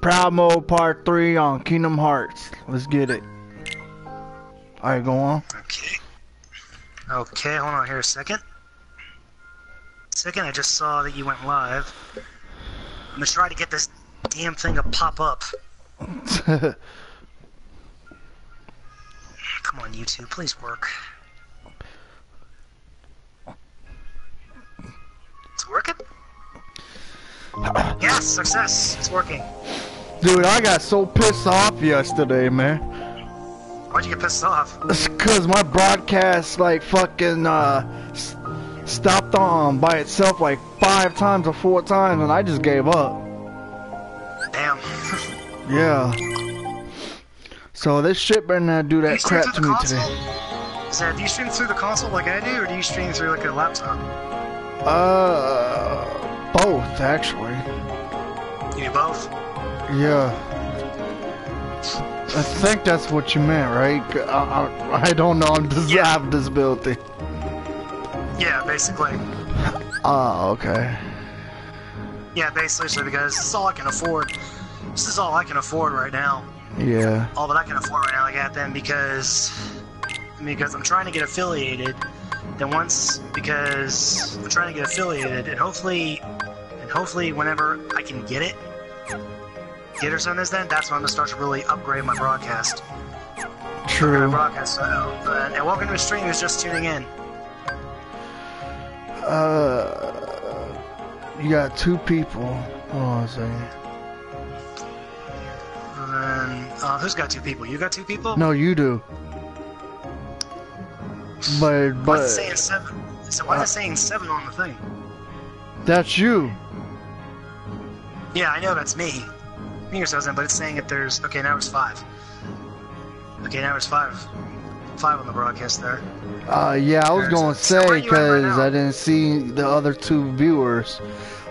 Proud Mode Part 3 on Kingdom Hearts. Let's get it. Alright, go on. Okay. Okay, hold on here a second. Second, I just saw that you went live. I'm gonna try to get this damn thing to pop up. Come on, YouTube, please work. It's working? yes, success! It's working. Dude, I got so pissed off yesterday, man. Why'd you get pissed off? It's cause my broadcast, like, fucking, uh, stopped on by itself like five times or four times, and I just gave up. Damn. Yeah. So this shit better not do that crap to me today. console? Is that, do you stream through the console like I do, or do you stream through like a laptop? Uh, both, actually. You both? Yeah. I think that's what you meant, right? I, I, I don't know. I'm dis- I have disability. Yeah, basically. Oh, okay. Yeah, basically, because this is all I can afford. This is all I can afford right now. Yeah. All that I can afford right now, I got them because because I'm trying to get affiliated. Then once because I'm trying to get affiliated, and hopefully, and hopefully, whenever I can get it, get her or something, then that's when I'm gonna start to really upgrade my broadcast. My True. broadcast. So, uh, and welcome to the stream. Who's just tuning in? Uh, you got two people. Hold on a second. And then, uh, who's got two people? You got two people? No, you do. But Why but is it saying seven? So why is it saying seven on the thing? that's you. Yeah, I know that's me. Me or something, but it's saying that there's okay now it's five. Okay, now it's five. Five on the broadcast there. Uh, yeah, I was gonna say are you right because? I didn't see the other two viewers.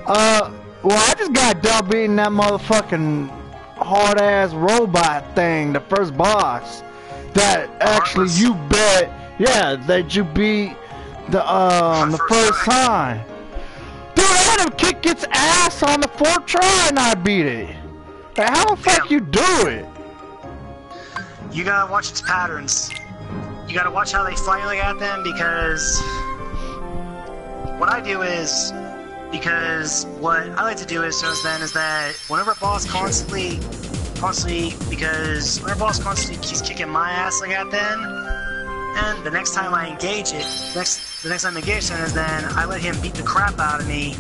Uh, well, I just got done beating that motherfucking hard ass robot thing, the first boss. That actually you bet, yeah, that you beat the um the First time. Had him kick its ass on the fourth try and I beat it. Like, how the fuck you do it? You gotta watch its patterns. You gotta watch how they fight like at them because what I do is because what I like to do is so then is that whenever a boss constantly constantly because whenever a boss constantly keeps kicking my ass like that then and the next time I engage it next the next time I engage him is then I let him beat the crap out of me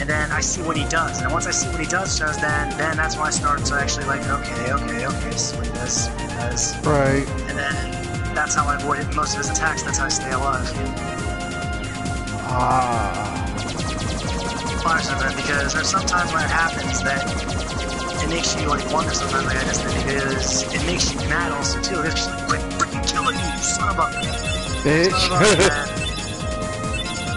and then I see what he does and once I see what he does so then then that's when I start to actually like okay okay okay this is what he does this he does Right. and then that's how I avoid most of his attacks. That's how I stay alive. Ah. Fire because there's sometimes when it happens that it makes you like wonder sometimes like this because it makes you mad also too. It's just like quit son of a son of a Bitch.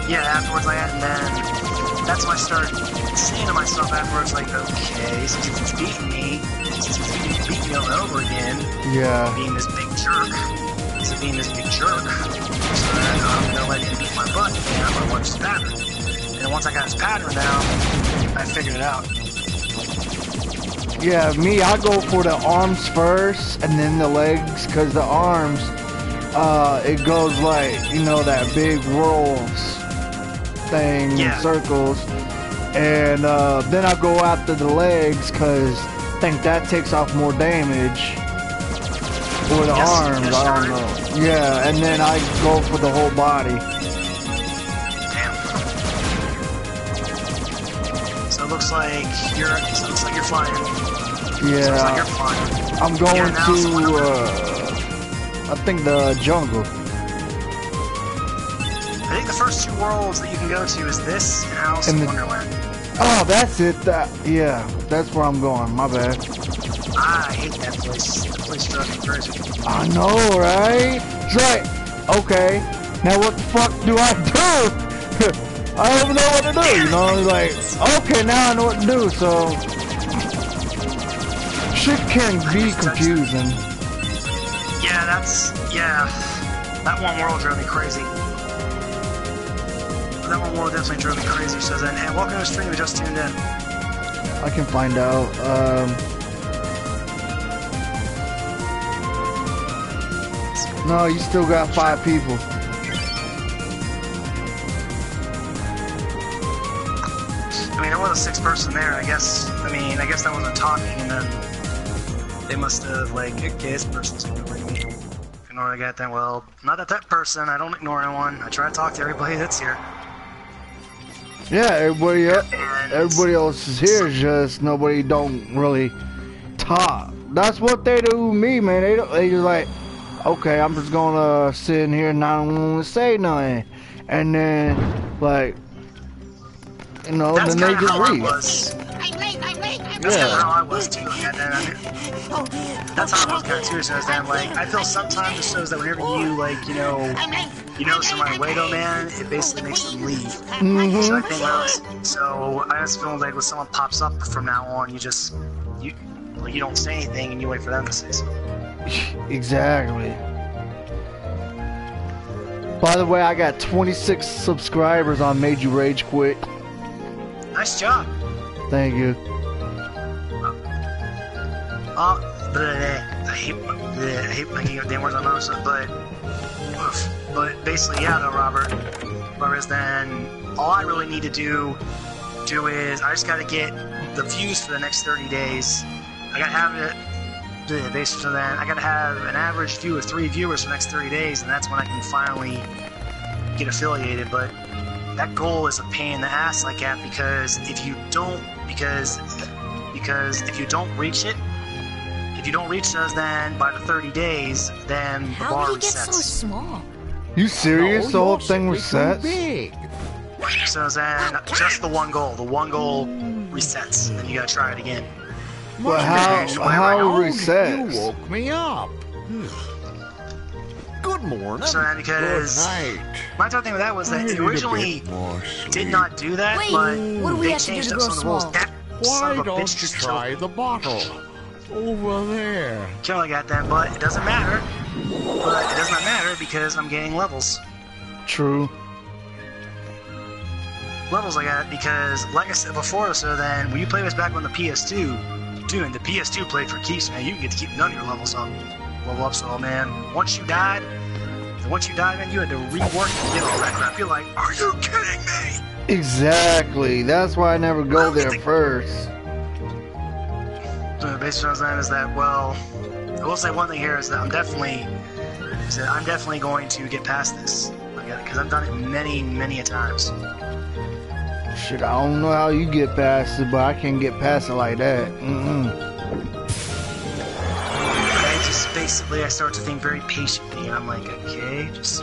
Yeah, afterwards like that, and then that's when I start saying to myself afterwards like, okay, since he's beating me, since he's beating me over and over again, yeah. being this big jerk, to being this big jerk, so then I'm gonna let him beat my butt, and I'm gonna watch his pattern. And once I got his pattern down, I figured it out. Yeah, me, I go for the arms first and then the legs, cause the arms, uh, it goes like, you know, that big rolls thing, Yeah. circles. And, uh, then I go after the legs, cause I think that takes off more damage. Or the Yes, arms, yes, I don't know. Yeah, and then I go for the whole body. Damn. So it looks like you're. So it looks like you're flying. So looks like Yeah, you're flying. I'm going Yeah, to, uh, I think the jungle. I think the first two worlds that you can go to is this and Alice in the- Wonderland. Oh, that's it. That, yeah, that's where I'm going. My bad. Ah, I hate that place. That place drives me crazy. I know, right? Like, okay, now what the fuck do I do? I don't even know what to do, you know? Like, okay, now I know what to do, so... Shit can be confusing that's yeah. That one world drove me crazy. That one world definitely drove me crazy. So then, hey, welcome to the stream. We just tuned in. I can find out. Um... No, you still got five people. I mean, there was a sixth person there. I guess. I mean, I guess that wasn't talking, and then they must have like, okay, this person's. Ignore that. Then, well, not that that person. I don't ignore anyone. I try to talk to everybody that's here. Yeah, everybody else, And everybody else is here. Just nobody don't really talk. That's what they do with me, man. They don't, they just like, okay, I'm just gonna sit in here and not want to say nothing, and then like, you know, That's then they just leave. Was. I'm late, I'm late, I'm That's kind of how I was too. And then, I mean, that's how I was kind of too. So I then, like, I feel sometimes it shows that whenever you like, you know, you know somebody way though, man, it basically makes them leave. Mm-hmm. So I think I was, so I just feel like when someone pops up from now on, you just you you don't say anything and you wait for them to say something. Exactly. By the way, I got 26 subscribers on Made You Rage Quit. Nice job. Thank you. Oh, I hate I hate making up damn words on those, but but basically, yeah, though, Robert. Whereas then, all I really need to do do is I just got to get the views for the next 30 days. I got to have it. bleh, Basically, then I got to have an average view of three viewers for the next 30 days, and that's when I can finally get affiliated. But that goal is a pain in the ass like that because if you don't, because because if you don't reach it, if you don't reach those, then by the 30 days, then the How bar did he get resets. so small? You serious? the whole thing was resets? big. So then, just the one goal. The one goal resets, and then you gotta try it again. But how How how You woke me up. Hmm. Good morning. So then, because Good night. my tough thing with that was that it originally did not do that, Wait, but what do we they have to do changed to up some of the rules. That Why don't you try the bottle over there? kill I got that, but it doesn't matter. But it does not matter because I'm gaining levels. True. levels I got because, like I said before, so then when you play this back on the PS2, dude, the PS2 played for keeps, man. You can get to keep none of your levels up, level up. So, man, once you died, once you died, man, you had to rework and get all that crap. You're like, are you kidding me? Exactly. That's why I never go there first. Basic on that is that, well, I will say one thing here is that I'm definitely, that I'm definitely going to get past this. Because I've done it many, many a times. Shit, I don't know how you get past it, but I can't get past it like that. Mm-mm. I just basically I start to think very patiently. I'm like, okay, just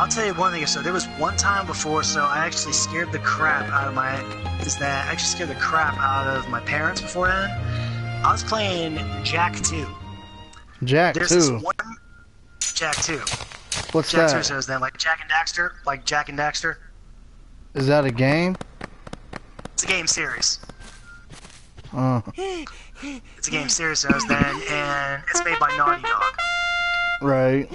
I'll tell you one thing. So there was one time before, so I actually scared the crap out of my. Is that I actually scared the crap out of my parents before then? I was playing Jak 2. Jak There's this too. one Jak 2. What's Jak 2 that? says then like Jak and Daxter, like Jak and Daxter. Is that a game? It's a game series. Uh, It's a game series then, and it's made by Naughty Dog. right.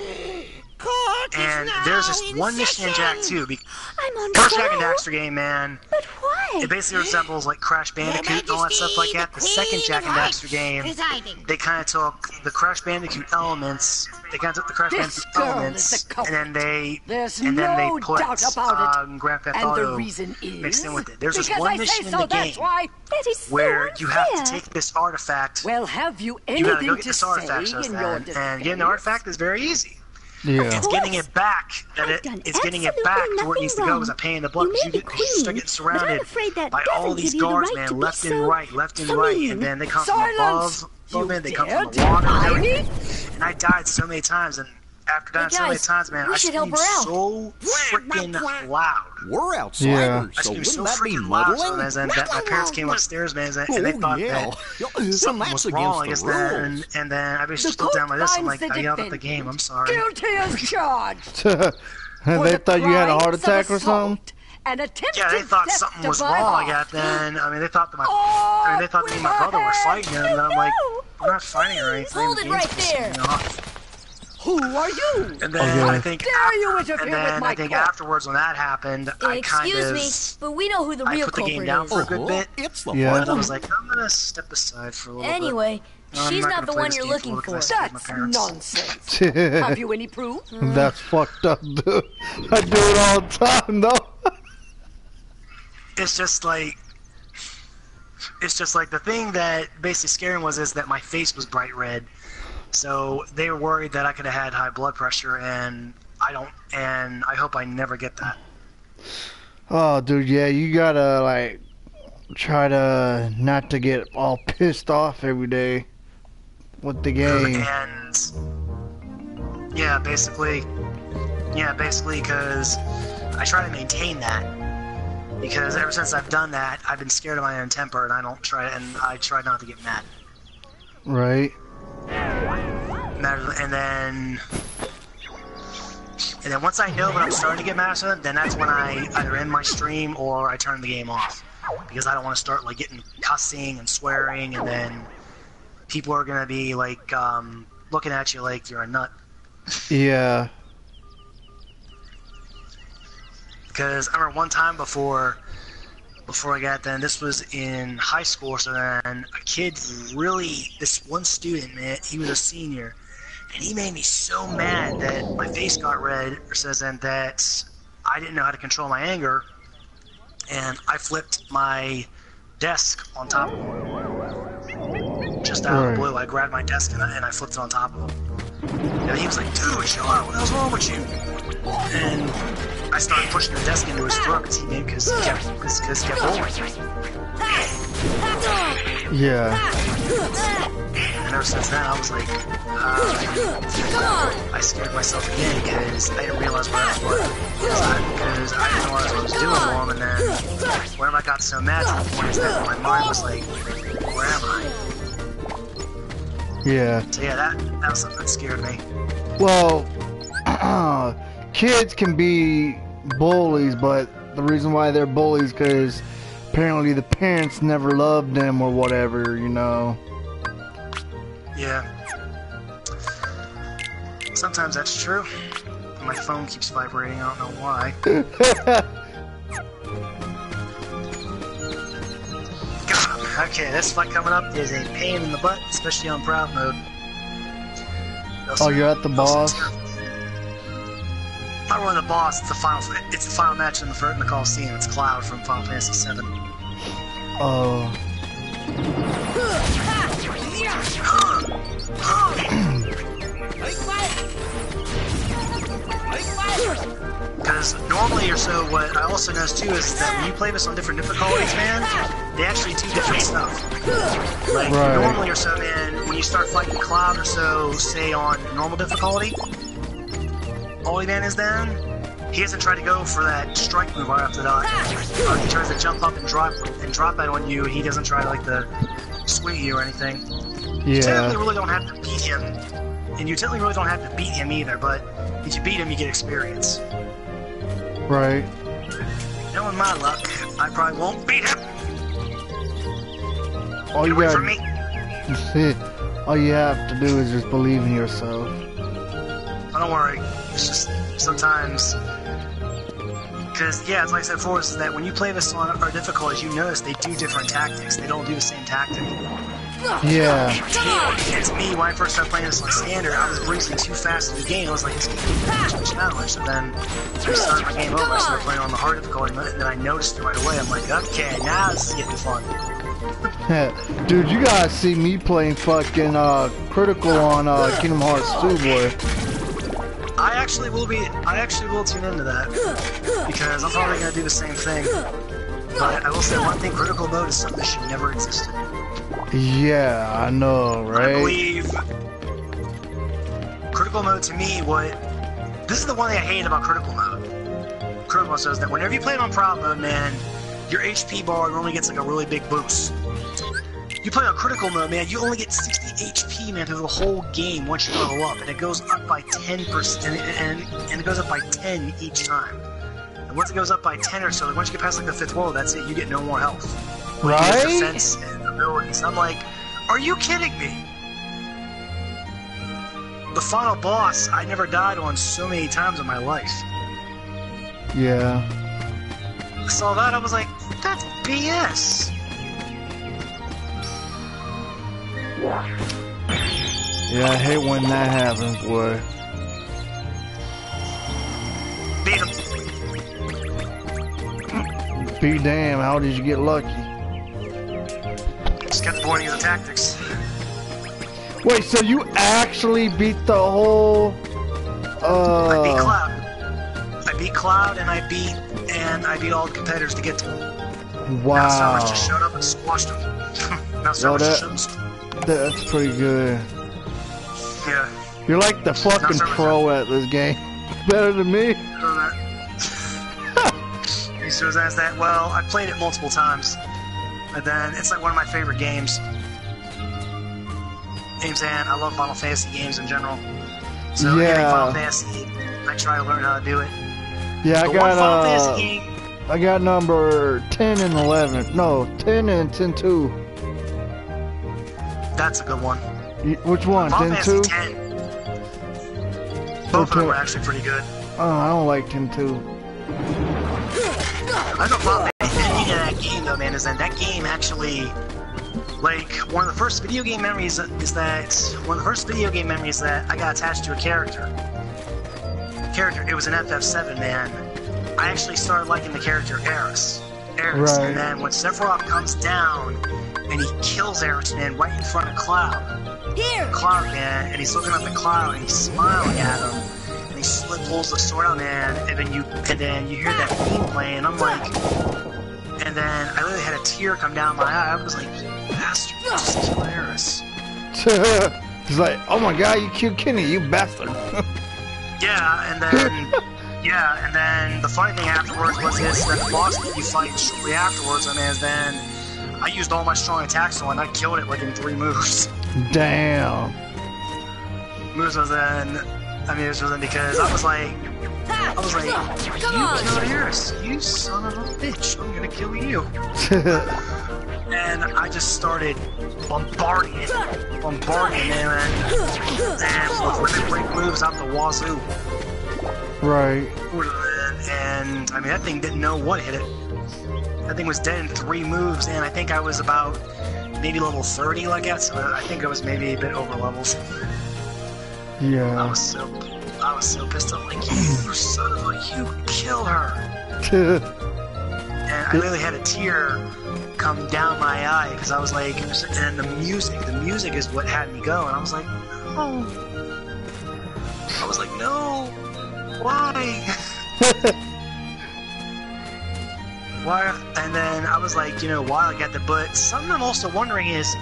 Court And now there's this in one mission in Jak session. 2. Be- I'm on First Jak and. Daxter game, man, But why? it basically resembles like Crash Bandicoot and all that stuff like that. The second Jak and Daxter game, Presiding. they kind of took the Crash Bandicoot elements. They kind of took the Crash This Bandicoot elements, is a cult. and then they There's and then no they put doubt about it. um, Grand Theft And the Auto reason mixed in with it. There's this because one I mission say in so, the that's game why. That is so where you have to take this artifact. Well, have you anything you gotta go get to this artifact, in your and getting the artifact is very easy. Yeah. It's getting it back. That it, it's getting it back to where it nothing needs to go wrong. is a pain in the butt. You 'cause may you start getting I'm surrounded afraid that by all these give you the guards, right man, to be left and so right, left and right, and then they come from Silence! above. You they come from the water and everything. And I died so many times, and after dying so many times, man, we I should help screamed her out. so freaking loud. We're outsiders, Yeah. I so screamed wouldn't so that be freaking loud, so muddling? as that my parents came upstairs, man, oh, and they oh, thought yeah. that Then something that's was against wrong, I guess rules. that, and, and then I basically The stood down like this. I'm like, I finds the yelled at the game. I'm sorry. Guilty as charged. They the thought you had a heart attack or something? And attempted Yeah, they thought something was wrong. I heart. got then. I mean, they thought that my, Oh, I mean, they thought me and my brother were fighting, and I'm like, we're not fighting or anything. Hold the it right there. Me off. Who are you? And then Okay. I think, Dare you after, interfere and with then my I think court? afterwards when that happened, I kind Excuse of, me, but we know who the I real put the game culprit down is. for a good Uh-huh. bit. It's the Yeah. fun and I was like, I'm gonna step aside for a little Anyway, I'm She's not not the one you're looking for. stayed with my That's nonsense. Have you any proof? That's fucked up, dude. I do it all the time, though. It's just like, it's just like the thing that basically scared him was is that my face was bright red, so they were worried that I could have had high blood pressure, and I don't, and I hope I never get that. Oh, dude, yeah, you gotta like try to not to get all pissed off every day with the game. And yeah, basically, yeah, basically, because I try to maintain that. Because ever since I've done that, I've been scared of my own temper, and I don't try, and I try not to get mad. Right? And then, and then once I know when I'm starting to get massive, then that's when I either end my stream or I turn the game off. Because I don't want to start like getting cussing and swearing, and then people are gonna be like um, looking at you like you're a nut. Yeah. because I remember one time before before I got then this was in high school so then a kid really this one student man he was a senior and he made me so mad that my face got red or says then that I didn't know how to control my anger and I flipped my desk on top of him just out of the blue I grabbed my desk and I, and I flipped it on top of him and he was like dude chill out what the hell's wrong with you and I started pushing the desk into his throat because he made because he kept because because he kept rolling. Yeah. And ever since then, I was like, uh, I scared myself again because I didn't realize where I was. Because I, because I didn't realize what I was doing him, and then whenever I got so mad to the point is that my mind was like, where am I? Yeah. So yeah, that that was something that scared me. Well, kids can be bullies, but the reason why they're bullies because apparently the parents never loved them or whatever, you know. Yeah. Sometimes that's true. My phone keeps vibrating. I don't know why. Okay, this fight coming up is a pain in the butt, especially on proud mode. oh, you're at the boss? Not really the boss. It's the final. It's the final match in the fir- in the Coliseum. It's Cloud from Final Fantasy VII. Oh. Because normally or so, what I also noticed too is that when you play this on different difficulties, man, they actually do different stuff. Like Right. normally or so, man, when you start fighting Cloud or so, say on normal difficulty, Holy Man is down. He doesn't try to go for that strike move right after that. Uh, he tries to jump up and drop and drop that on you. He doesn't try to like to swing you or anything. You technically really don't have to beat him, and you technically really don't have to beat him either. But if you beat him, you get experience. Right. Knowing my luck, I probably won't beat him. All you away got from me. all you have to do is just believe in yourself. Oh, don't worry. It's just sometimes. Because, yeah, it's like I said before, is that when you play this on our difficulties, you notice they do different tactics. They don't do the same tactic. Yeah. It's me, when I first started playing this on standard, I was breezing too fast in the game. I was like, this game is too much challenge. So then, I started my game over, I started playing on the hard difficulty, and then I noticed it right away. I'm like, okay, now this is getting fun. Dude, you gotta see me playing fucking uh critical on uh Kingdom Hearts 2, boy. I actually will be. I actually will tune into that because I'm probably gonna do the same thing. But I will say one thing: critical mode is something that should never existed. Yeah, I know, right? I believe critical mode to me, what this is the one thing I hate about critical mode. Critical mode says that whenever you play it on proud mode, man, your HP bar normally gets like a really big boost. You play on critical mode, man, you only get 60 HP, man, through the whole game once you level up, and it goes up by 10%, and, and, and it goes up by 10 each time. And once it goes up by 10 or so, like once you get past like the fifth world, that's it, you get no more health. Right? Defense I'm like, are you kidding me? The final boss, I never died on so many times in my life. Yeah. I saw that, I was like, that's BS. Yeah, I hate when that happens, boy. Beat him. Be damn, how did you get lucky? Avoiding the tactics. Wait, so you actually beat the whole I beat uh Cloud. I beat Cloud and I beat and I beat all the competitors to get to him. Now Summers wow. just showed up and squashed him. now Summers that- just showed him. squ- That's pretty good. Yeah. You're like the fucking pro at this game. Better than me. He us that. Well, I played it multiple times, and then it's like one of my favorite games. Games and I love Final Fantasy games in general. So Yeah. Final Fantasy, I try to learn how to do it. Yeah, I the got uh game, I got number 10 and 11. No, 10 and 10 2. that's a good one. Which one? Final 10 Fantasy 2? 10. Both of them were actually pretty good. Oh, I don't like 10 2. I Final though, man, is that that game actually, like, one of the first video game memories is that one of the first video game memories that I got attached to a character. Character, it was an FF7, man. I actually started liking the character Aeris. Aeris, Right. and then when Sephiroth comes down and he kills Aeris, man, right in front of Cloud. Here! Cloud, man, and he's looking up at Cloud and he's smiling at him. And he slip pulls the sword out, man, and then you and then you hear that theme playing. and I'm like, and then I literally had a tear come down my eye. I was like, bastard, just kill Aeris. He's like, oh my god, you killed Kenny, you bastard. Yeah, and then yeah, and then the funny thing afterwards was this, that the boss that you fight shortly afterwards, I mean, is then I used all my strong attacks on. And I killed it like in three moves. Damn. Moves was then. I mean, it was then because I was like, I was Come you on! Eris, you son of a bitch, I'm gonna kill you. And I just started bombarding it, bombarding it, and, and with limit break moves out the wazoo. right. And I mean, that thing didn't know what hit it. That thing was dead in three moves, and I think I was about maybe level 30 I guess. I think I was maybe a bit over levels. I Yeah. was so, I was so pissed. I'm like, you son of a, you killed her. And I literally had a tear come down my eye because I was like, and the music, the music is what had me go. And I was like, no. I was like, no. Why? Why? And then I was like, you know, why I got the but something I'm also wondering is,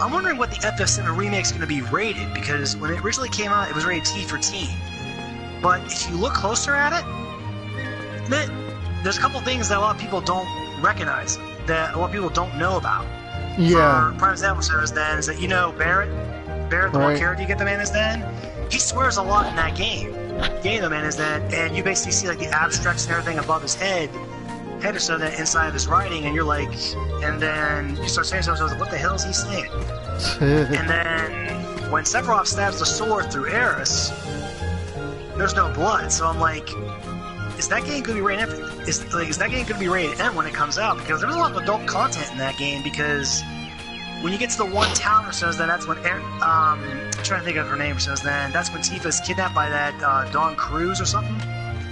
I'm wondering what the FF7 remake is going to be rated because when it originally came out, it was rated T for teen. But if you look closer at it, there's a couple things that a lot of people don't recognize that a lot of people don't know about. Yeah. For prime example, is then is that you know Barret, Barret, the one Right. character you get the man is then, he swears a lot in that game. Game the man is then, and you basically see like the abstracts and everything above his head, head or so that inside of his writing, and you're like, and then you start saying something, so what the hell is he saying? And then when Sephiroth stabs the sword through Aeris, there's no blood. So I'm like, is that game going to be rated? F? Is like is that game going to be rated M when it comes out? Because there's a lot of adult content in that game. Because when you get to the one town or so, then that's when Er- um I'm trying to think of her name. So then that's when Tifa's kidnapped by that uh, Dawn Cruz or something.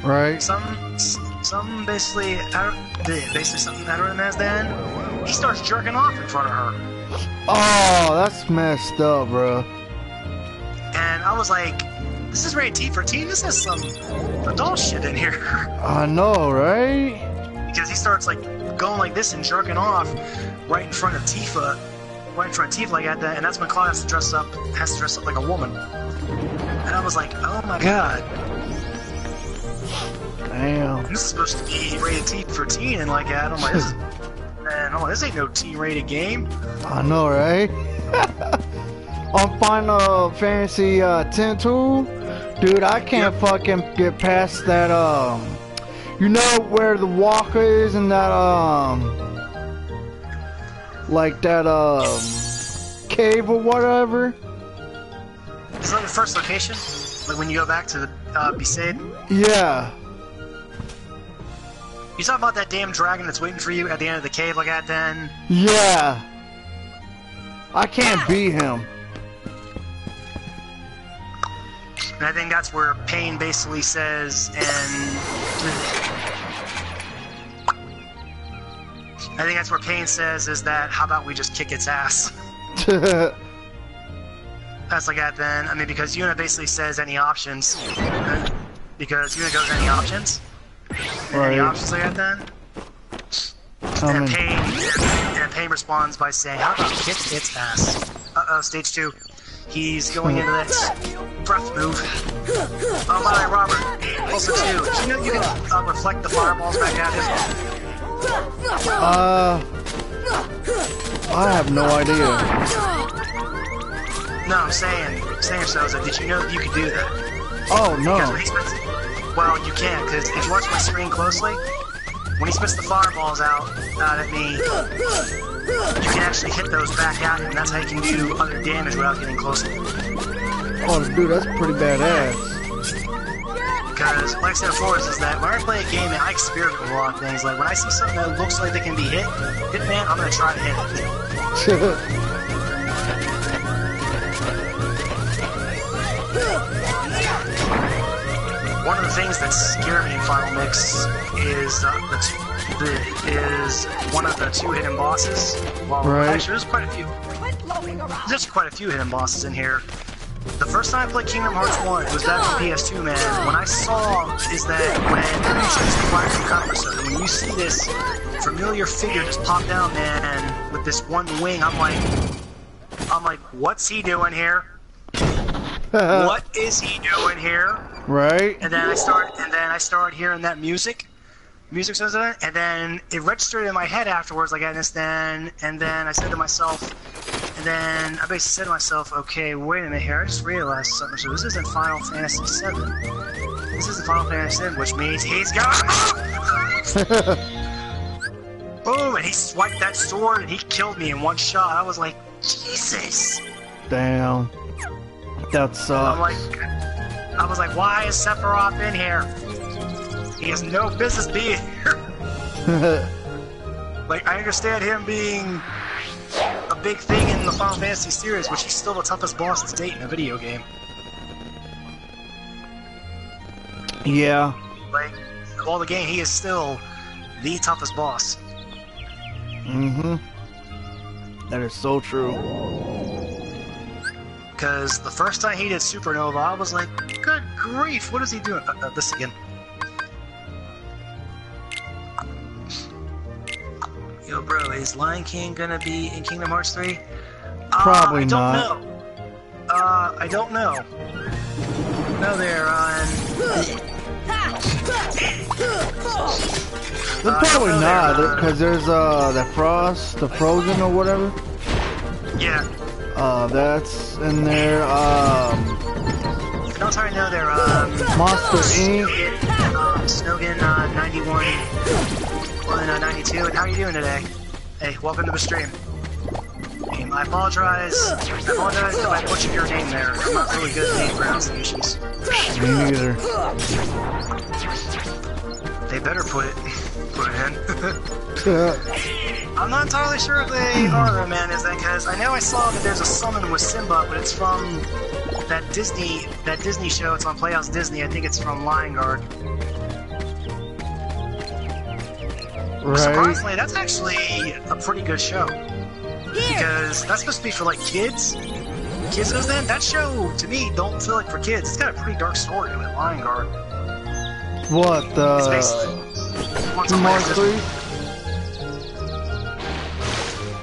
right. Some some basically basically something I don't know as then he starts jerking off in front of her. Oh, that's messed up, bro. And I was like, this is rated T for teen. This has some adult shit in here. I know, right? because he starts like going like this and jerking off right in front of Tifa, right in front of Tifa like that, and that's when Cloud has to dress up, has to dress up like a woman. And I was like, oh my god, Damn. this is supposed to be rated T for teen, and like that, I'm like, this is, man, oh, this ain't no T-rated game. I know, right? On Final Fantasy uh, 10 2, dude, I can't fucking get past that. Um, you know where the walker is in that um, like that um, cave or whatever. Is that your first location? Like when you go back to the uh, Besaid? Yeah, You talking about that damn dragon that's waiting for you at the end of the cave like that? Then yeah. I can't beat him. And I think that's where Pain basically says, and I think that's where Pain says is that how about we just kick its ass? That's like that then. I mean, because Yuna basically says any options. Because Yuna goes any options. Right. Any options like that then. I And Pain, and, Pain responds by saying, "How about kick its ass?" Uh oh, stage two. He's going into that breath move. Oh my, Robert. Also too, do you know you can uh, reflect the fireballs back at him? uh, I have no idea. No, I'm saying, saying did you know you could do that? Oh no. well, you can, because if you watch my screen closely, when he spits the fireballs out, out at me, you can actually hit those back at him. That's how you can do other damage without getting close. Oh, dude, that's pretty badass. Because, like I said before, is that when I play a game, I experiment with a lot of things. Like, when I see something that looks like they can be hit, hit man, I'm going to try to hit it. One of the things that scared me in Final Mix is uh, the, t- is one of the two hidden bosses. Well, Right. actually, there's quite a few. There's quite a few hidden bosses in here. The first time I played Kingdom Hearts 1, it was back on PS2, man. When I saw is that when you choose the fire from comfort zone, and when you see this familiar figure just pop down, man, with this one wing, I'm like, I'm like, what's he doing here? what is he doing here? right? And then I start, and then I started hearing that music, music says that, and then it registered in my head afterwards, like, and this, then, and then I said to myself, and then I basically said to myself, okay, wait a minute here, I just realized something. So this isn't Final Fantasy VII. This isn't Final Fantasy VII, which means he's gone. Boom! And he swiped that sword, and he killed me in one shot. I was like, Jesus. Damn. That sucks. I'm like, I was like, why is Sephiroth in here? He has no business being here. Like, I understand him being a big thing in the Final Fantasy series, which he's still the toughest boss to date in a video game. yeah. Like, of all the game, he is still the toughest boss. Mm-hmm. That is so true. Because the first time he did Supernova, I was like, good grief, what is he doing? Uh, uh, this again. Bro, is Lion King gonna be in Kingdom Hearts 3? Probably uh, I don't know. Uh, I don't know. No, there, uh, But Uh, probably no, not, they're because there's uh the Frost, the Frozen or whatever. yeah. Uh, that's in there. Um, Don't I know they're, um, Monster Inc. Snogan, um, Snogan, uh, 91, and, uh, 92, and how are you doing today? Hey, welcome to the stream. I apologize. I apologize if I butchered your name there. I'm not really good at name pronunciations. Me neither. They better put it, put it in. I'm not entirely sure if they are. Is that because I know I saw that there's a summon with Simba, but it's from that Disney that Disney show. It's on Playhouse Disney. I think it's from Lion Guard. Right? Surprisingly, that's actually a pretty good show. Because that's supposed to be for like kids. Kids knows that. That show to me don't feel like for kids. It's got a pretty dark story to it, Lion Guard. What? It's Uh, basically once Kingdom a Hearts 3?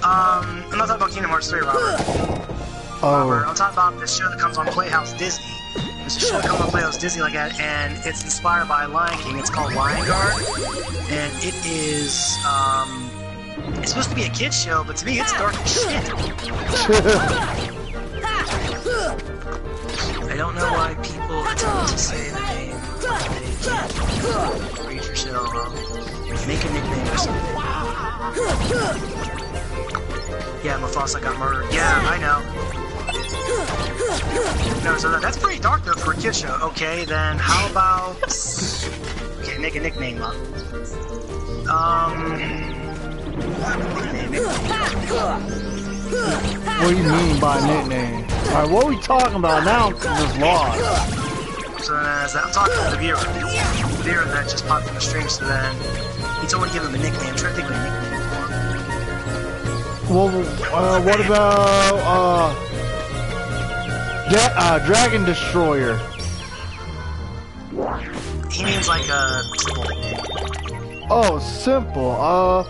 Um, I'm not talking about Kingdom Hearts 3, Robert. Robert, Oh, I'm talking about this show that comes on Playhouse Disney. There's a show on Playhouse Disney like that, and it's inspired by Lion King. It's called Lion Guard, and it is um, it's supposed to be a kids show, but to me it's dark as shit. I don't know why people attempt to say the name. All wrong. Make a nickname or something. Yeah, Mufasa got murdered. Yeah, I know. No, so that, that's pretty dark though for Kisha. Okay, then how about okay, make a nickname up. Um, what do you mean by nickname? Alright, what are we talking about now? I'm just lost. So then as that, I'm talking to the viewer. The viewer that just popped in the stream, so then he told me to give him a nickname. Try to think of a nickname. Well, uh, what about uh, da- uh, Dragon Destroyer? He means like a simple nickname. Oh, simple. Uh,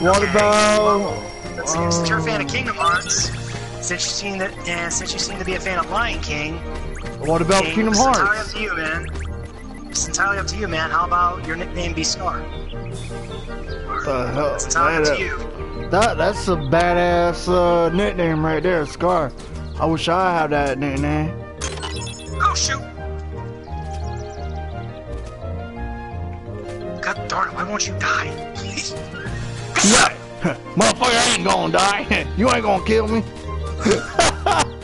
what Okay, about? Let's see, since you're a fan of Kingdom Hearts, since you seem that, and since you seem to be a fan of Lion King, What about King, Kingdom it's entirely up to you, man. It's entirely up to you, man. How about your nickname be Scar? The hell? It's entirely up to you. that that's a badass uh, nickname right there, Scar. I wish I had that nickname. Oh shoot! God darn it! Why won't you die? please. Yeah, motherfucker, I ain't gonna die. you ain't gonna kill me.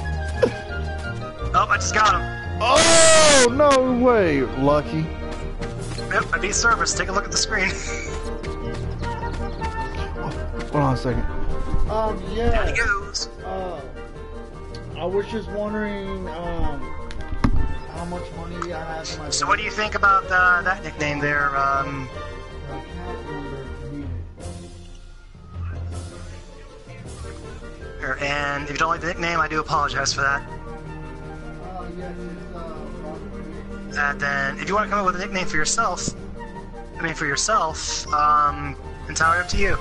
Oh, I just got him. Oh no way, Lucky. Yep, I need service. Take a look at the screen. Hold on a second. Um, yeah. There he goes. Uh, I was just wondering, um, how much money I have in my. So, what do you think about uh, that nickname there? Um, and if you don't like the nickname, I do apologize for that. And then, if you want to come up with a nickname for yourself, I mean for yourself, um, entirely up to you.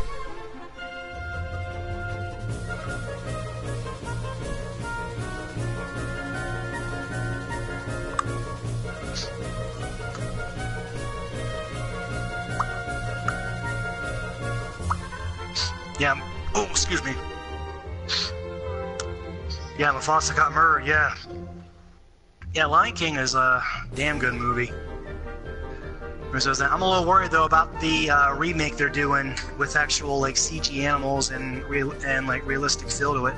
Yeah, Mufasa got murdered. Yeah. Yeah, Lion King is a damn good movie. I'm a little worried though about the uh, remake they're doing with actual like CG animals and real and like realistic feel to it.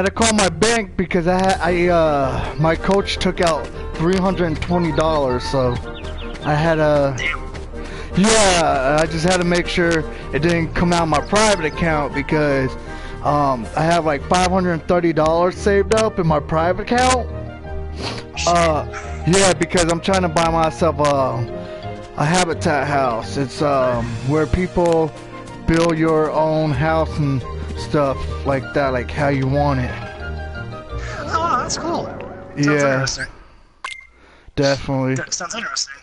Had to call my bank because I had, I uh my coach took out three hundred and twenty dollars, so I had a yeah. I just had to make sure it didn't come out my private account because um I have like five hundred and thirty dollars saved up in my private account. Uh, yeah, because I'm trying to buy myself a a habitat house. It's um where people build your own house and stuff like that, like how you want it. Oh, that's cool. Sounds Yeah. interesting. Definitely. That sounds interesting.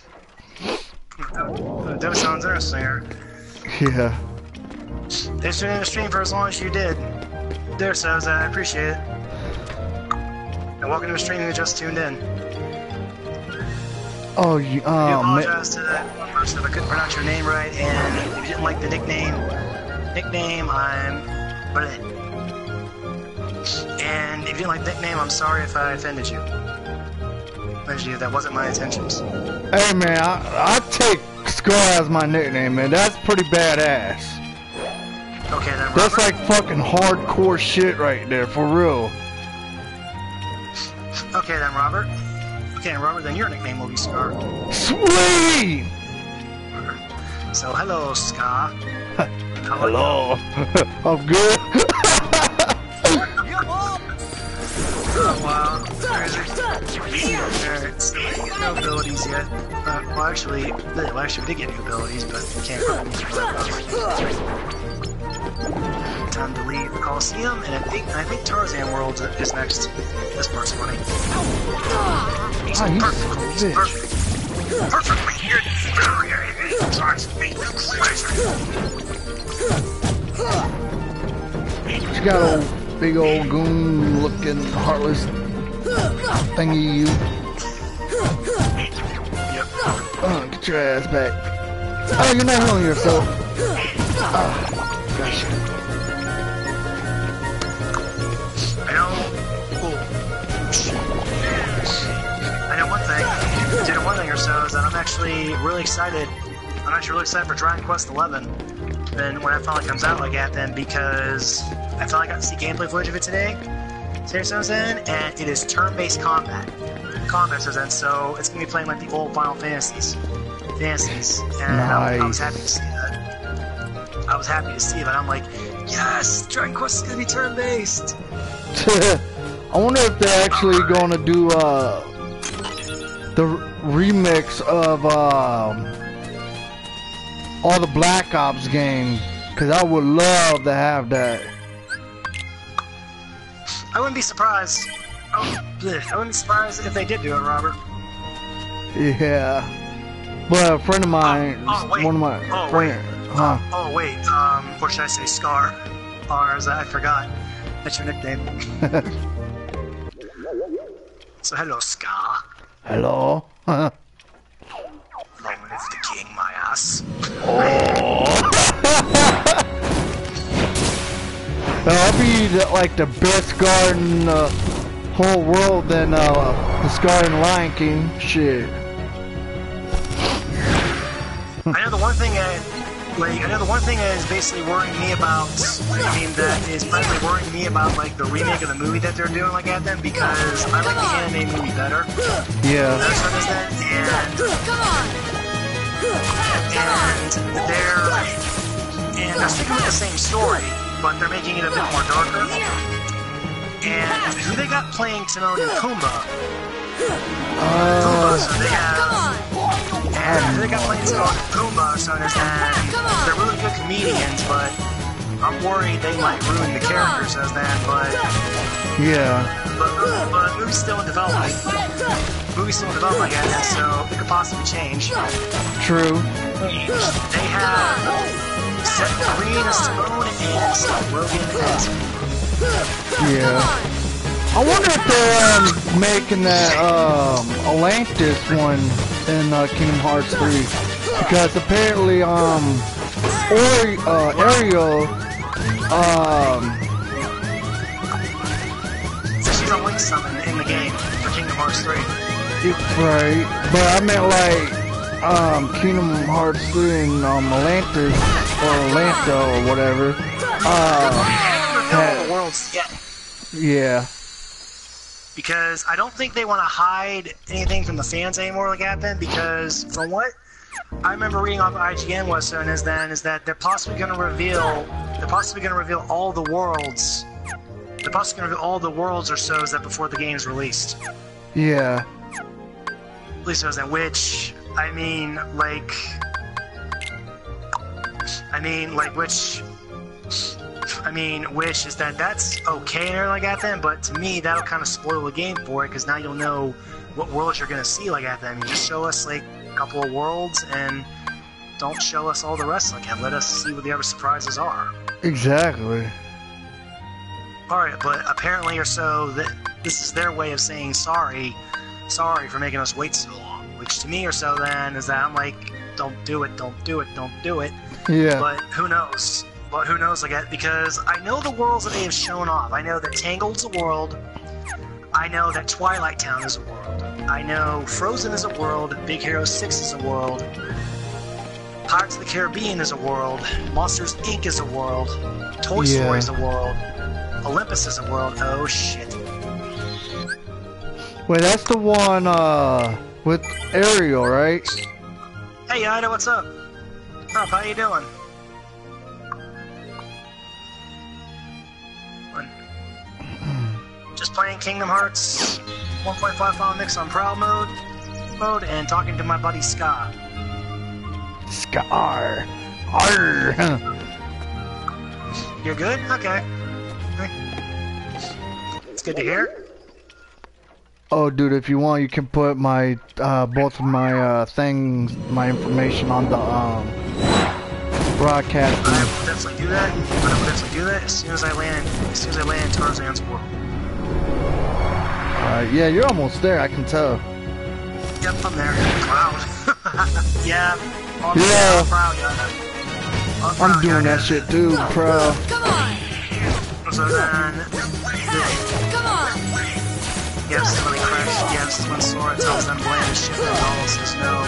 That, that sounds interesting. Eric. Yeah. Thanks for the stream for as long as you did. There, Soz, I appreciate it. And welcome to a stream who just tuned in. Oh, you, I do um, ma- apologize to that one person if I couldn't pronounce your name right, and if you didn't like the nickname, nickname, I'm. But And if you didn't like the nickname, I'm sorry if I offended you. Offended you, that wasn't my intentions. hey man, I, I take Skull as my nickname, man. That's pretty badass. Okay then, Robert. That's like fucking hardcore shit right there, for real. Okay then, Robert. Okay, Robert, then your nickname will be Scar. Sweet! So, hello, Scar. How? Hello. I'm good. Oh, wow. Alright, so we get no abilities yet. Uh, well, actually, well, actually, we did get new abilities, but we can't Time to leave the Coliseum, and I think I think Tarzan World is next. This part's funny. He's Ah, he's perfect. a He's perfect. Perfectly hidden. Starts me pleasure. She got a big old goon looking heartless thingy you. Uh, get your ass back. Oh, you're not healing yourself. Ah, gotcha. One thing. Did one thing or so is that I'm actually really excited. I'm actually really excited for Dragon Quest XI. When it finally comes out like that, then because I finally got to see gameplay footage of it today. Seriously, then, and it is turn-based combat. Combat then, so it's gonna be playing like the old Final Fantasies. Fantasies, and I, I was happy to see that. I was happy to see that. I'm like, yes, Dragon Quest is gonna be turn-based. I wonder if they're actually to do uh, the remix of um, all the Black Ops games. Because I would love to have that. I wouldn't be surprised. I wouldn't, bleh, I wouldn't be surprised if they did do it, Robert. Yeah. But a friend of mine, oh, one of my Oh, friend, huh? Oh wait, um, or should I say Scar? Or is that I forgot? That's your nickname. so hello, Scar. Hello? king, my ass. I'll be the, like the best guard in the whole world than uh, the Scar in Lion King. Shit. I know the one thing that, like, I know the one thing that is basically worrying me about. I mean, that is probably worrying me about like the remake of the movie that they're doing like at them because I like the anime movie better. Yeah. That's what is that, and Come on! And they're and sticking with the same story, but they're making it a bit more darker. And who they got playing Timon and Pumbaa? Pumbaa, Uh, so they have. And who they got playing Timon and Pumbaa, so that. They're really good comedians, but I'm worried they might ruin the characters as that. But yeah. But, but movie's still in development. Movie's still in development, I guess, so it could possibly change. True. They have Seth Green as Timon and Seth Rogen as Yeah. I wonder if they're um, making that um, Atlantis one in uh, Kingdom Hearts 3 because apparently um Ori, uh, Ariel um So she's a Link summon in the game for Kingdom Hearts 3. right, but I meant like um Kingdom Hearts 3 and um Atlantis or Atlanta or whatever. Uh, the worlds yet. yeah, Because I don't think they want to hide anything from the fans anymore like that then because from what I remember reading off IGN was so is then is that they're possibly gonna reveal they're possibly gonna reveal all the worlds they're possibly gonna all the worlds or so is that before the game's released. yeah, At least it was that which I mean like I mean like which I mean which is that that's okay and everything like that then but to me that'll kind of spoil the game for it because now you'll know what worlds you're gonna see like that then you just show us like a couple of worlds and don't show us all the rest like that let us see what the other surprises are exactly. Alright, but apparently or so that this is their way of saying sorry, sorry for making us wait so long. Which to me or so then is that I'm like, don't do it, don't do it, don't do it. Yeah, But who knows? But who knows like that? Because I know the worlds that they have shown off. I know that Tangled's a world. I know that Twilight Town is a world. I know Frozen is a world. Big Hero 6 is a world. Pirates of the Caribbean is a world. Monsters Inc. is a world. Toy Yeah. Story is a world. Olympus is a world. Oh shit. wait, that's the one uh with Ariel, right? Hey Ida, what's up? Up, how you doing? Just playing Kingdom Hearts 1.5 final mix on Proud mode, mode, and talking to my buddy Scott. Scar. Arr. You're good? Okay. Okay. It's good to hear. Oh, dude, if you want, you can put my uh, both of my uh, things, my information on the um, broadcast. I will definitely do that. I will definitely do that as soon as I land. As soon as I land in Tarzan's world. Alright, yeah, you're almost there, I can tell. Yep, I'm there. Cloud. yeah. On Yeah. The proud, yeah. On I'm proud, doing yeah, that shit too, bro. Come on! Yeah. So then, Come on! yes, when they crash, yes, when Sora tells them blame his ship and Donald says no,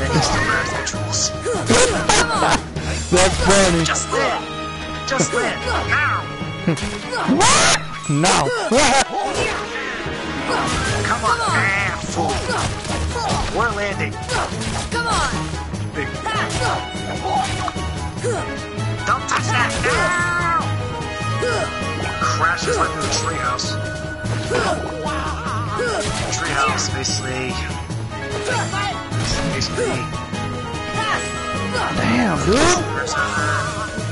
then he still grabs the tools. That's funny. Just then! Just then! Now! No. Come on! Ah, fool! We're landing! Come on! Don't touch that! No! Crashes like in the treehouse. Treehouse, basically. Basically. Damn, dude. a-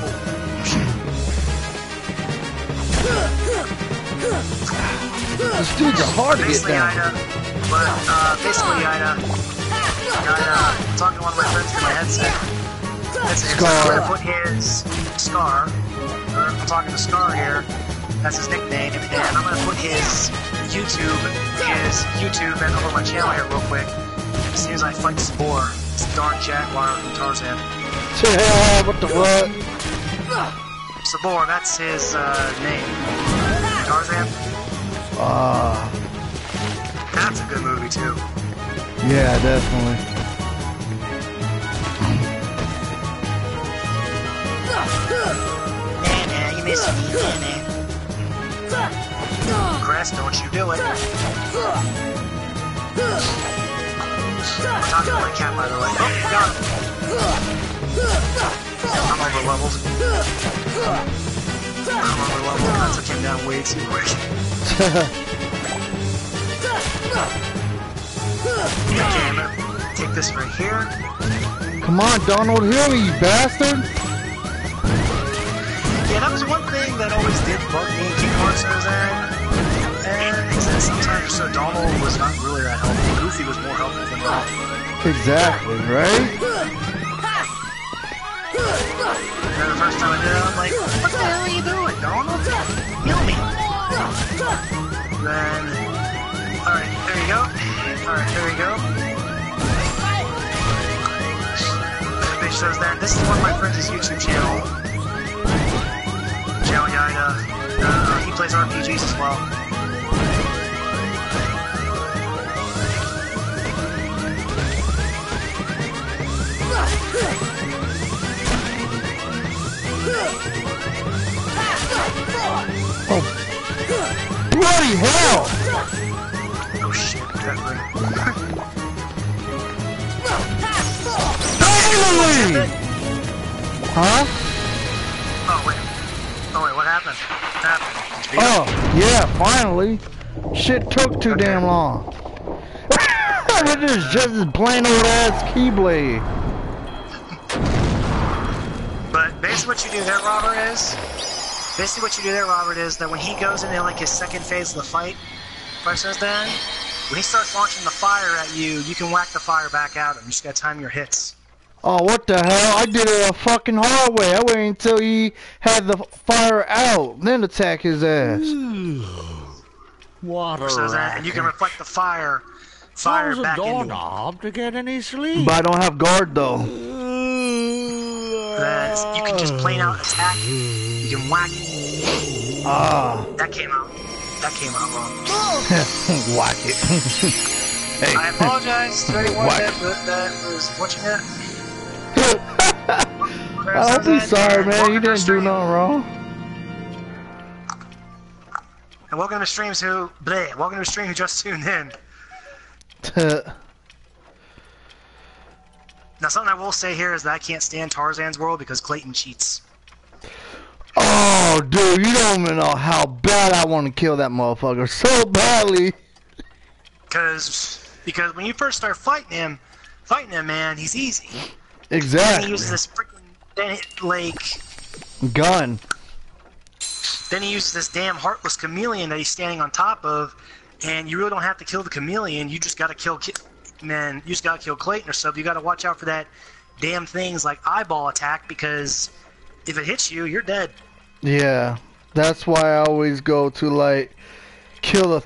These dudes are hard to get down. Ida. But, uh, basically, Ida. Ida. Talking to one of my friends through my headset. Headset. Scar. I'm gonna put his Scar. Or I'm talking to Scar here. That's his nickname. And I'm gonna put his YouTube, his YouTube, and over my channel here real quick. As soon as I fight Sabor, this darn Jaguar from Tarzan. Yeah, what the fuck? Sabor, that's his uh, name. Tarzan. Ah, That's a good movie too. yeah, definitely. Nah, nah, you missed me, nah, nah. Crest, don't you do it. I'm talking to my cat, by the way. Oh, got him. I'm over leveled. I'm over leveled. I took him down way too quick. Okay, take this right here. Come on, Donald, heal me, you bastard. That always did bug me in Kingdom Hearts Tarzan. And is that sometimes so Donald was not really that helpful. Goofy was more helpful than Ralph. Exactly, right? And then the first time I did it, I'm like, what the hell are you doing, Donald? Heal me. Then, alright, there you go. Alright, there you go. Bitch says that. This is one of my friends' YouTube. Channel plays RPGs as well. Oh. Bloody hell! Oh shit. Finally! Huh? Oh, yeah, finally. Shit took too damn long. it is just a plain old ass Keyblade. But basically what you do there, Robert, is basically what you do there, Robert, is that when he goes into like his second phase of the fight, says then, when he starts launching the fire at you, you can whack the fire back out and you just gotta time your hits. Oh, what the hell? I did it a fucking hard way. I waited until he had the fire out, then attack his ass. What a So that, and you can reflect the fire, fire How's a back into him. doorknob to get any sleep? But I don't have guard though. Then you can just plain out attack. You can whack it. Ah, That came out. That came out wrong. whack it. hey. I apologize to anyone that, that was watching it. I hope he's sorry, man. You didn't do nothing wrong. And welcome to streams who, bleh, welcome to stream who just tuned in. Now, something I will say here is that I can't stand Tarzan's world because Clayton cheats. oh, dude, you don't even know how bad I want to kill that motherfucker so badly. Because, because when you first start fighting him, fighting him, man, he's easy. Then Exactly. he uses this freaking, then it, like, Gun. then he uses this damn heartless chameleon that he's standing on top of, and you really don't have to kill the chameleon. You just gotta kill, man, you just gotta kill Clayton or something. You gotta watch out for that damn things like eyeball attack because if it hits you, you're dead. Yeah, that's why I always go to like kill the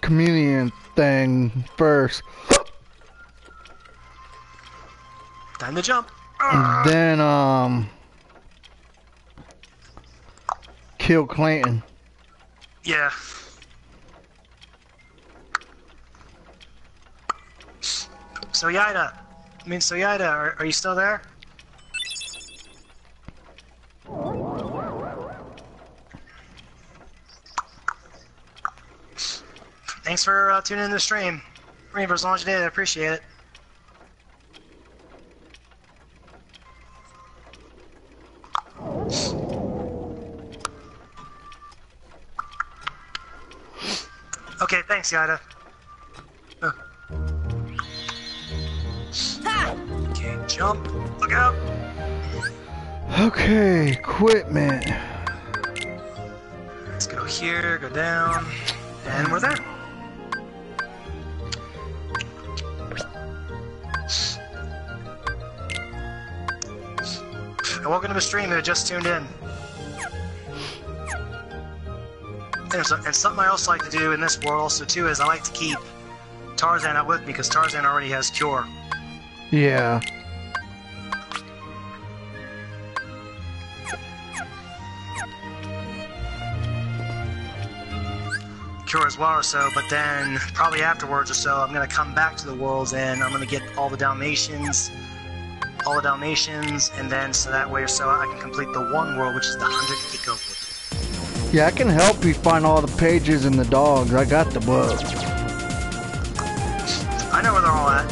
chameleon thing first. Time to jump. And then, um, kill Clayton. Yeah. So Yaida, I mean, so Yaida, are, are you still there? Thanks for uh, tuning in to the stream. Rainbow, as long as you did, I appreciate it. Okay, thanks, Yaida. Uh. Okay, jump. Look out. Okay, equipment. Let's go here, go down, and we're there. And welcome to the stream who just tuned in. And, so, and something I also like to do in this world also too is I like to keep Tarzan out with me because Tarzan already has cure. Yeah. cure as well or so, but then probably afterwards or so, I'm gonna come back to the worlds and I'm gonna get all the Dalmatians, all the Dalmatians, and then so that way or so I can complete the one world, which is the Hundred Acre. Yeah, I can help you find all the pages and the dogs. I got the book. I know where they're all at.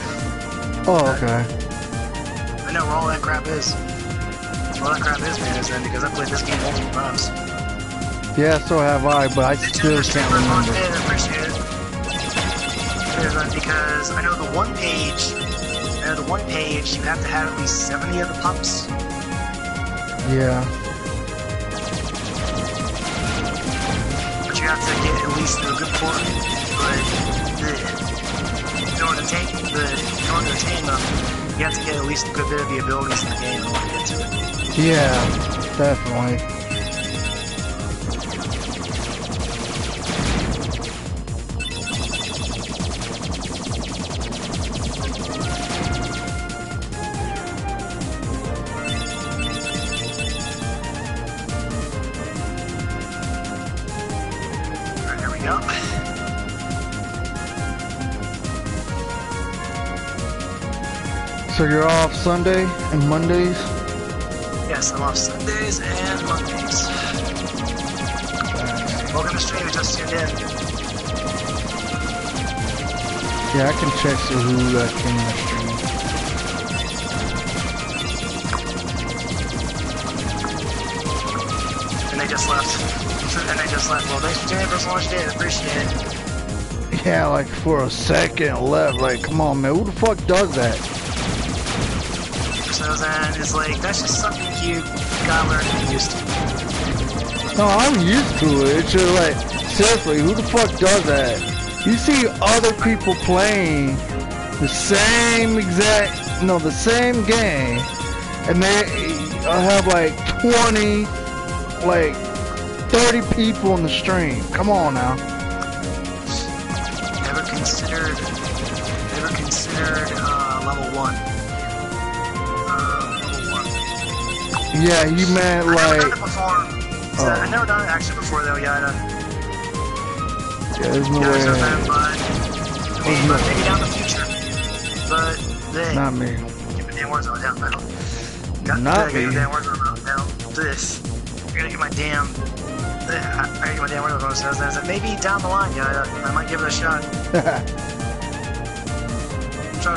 Oh, okay. I know where all that crap is. Where all that crap is, man, is then because I played this game multiple times. Yeah, so have I, but I still can't remember. I appreciate it. Because I know the one page, I know the one page, you have to have at least 70 of the pups. Yeah. Least good portion. But uh, the, in order to take the, in order to tame them, um, you have to get at least a good bit of the abilities in the game in order to get to it. Yeah, definitely. So you're off Sunday and Mondays? Yes, I'm off Sundays and Mondays. Welcome to stream, just tuned in. Yeah, I can check see who that came in the uh, stream. And they just left. And they just left. Well, thanks for tuning in for long as. Appreciate it. Yeah, like for a second left. Like, come on, man. Who the fuck does that? It's like, that's just something you gotta learn to get used to. No, I'm used to it. It's just like, seriously, who the fuck does that? You see other people playing the same exact, no, the same game, and they have like 20, like 30 people in the stream. Come on now. Yeah, you meant I've never done like, it before. Uh, so Oh. I've never done it actually before though, Yada. yeah, there's no way. so then, but, I mean, maybe down the future. But they Not me. get my damn words on down now. Got, Not I gotta get me. my damn words on down. This. I gotta get my damn. I gotta get my damn words on. So I said, maybe down the line, yeah, I might give it a shot.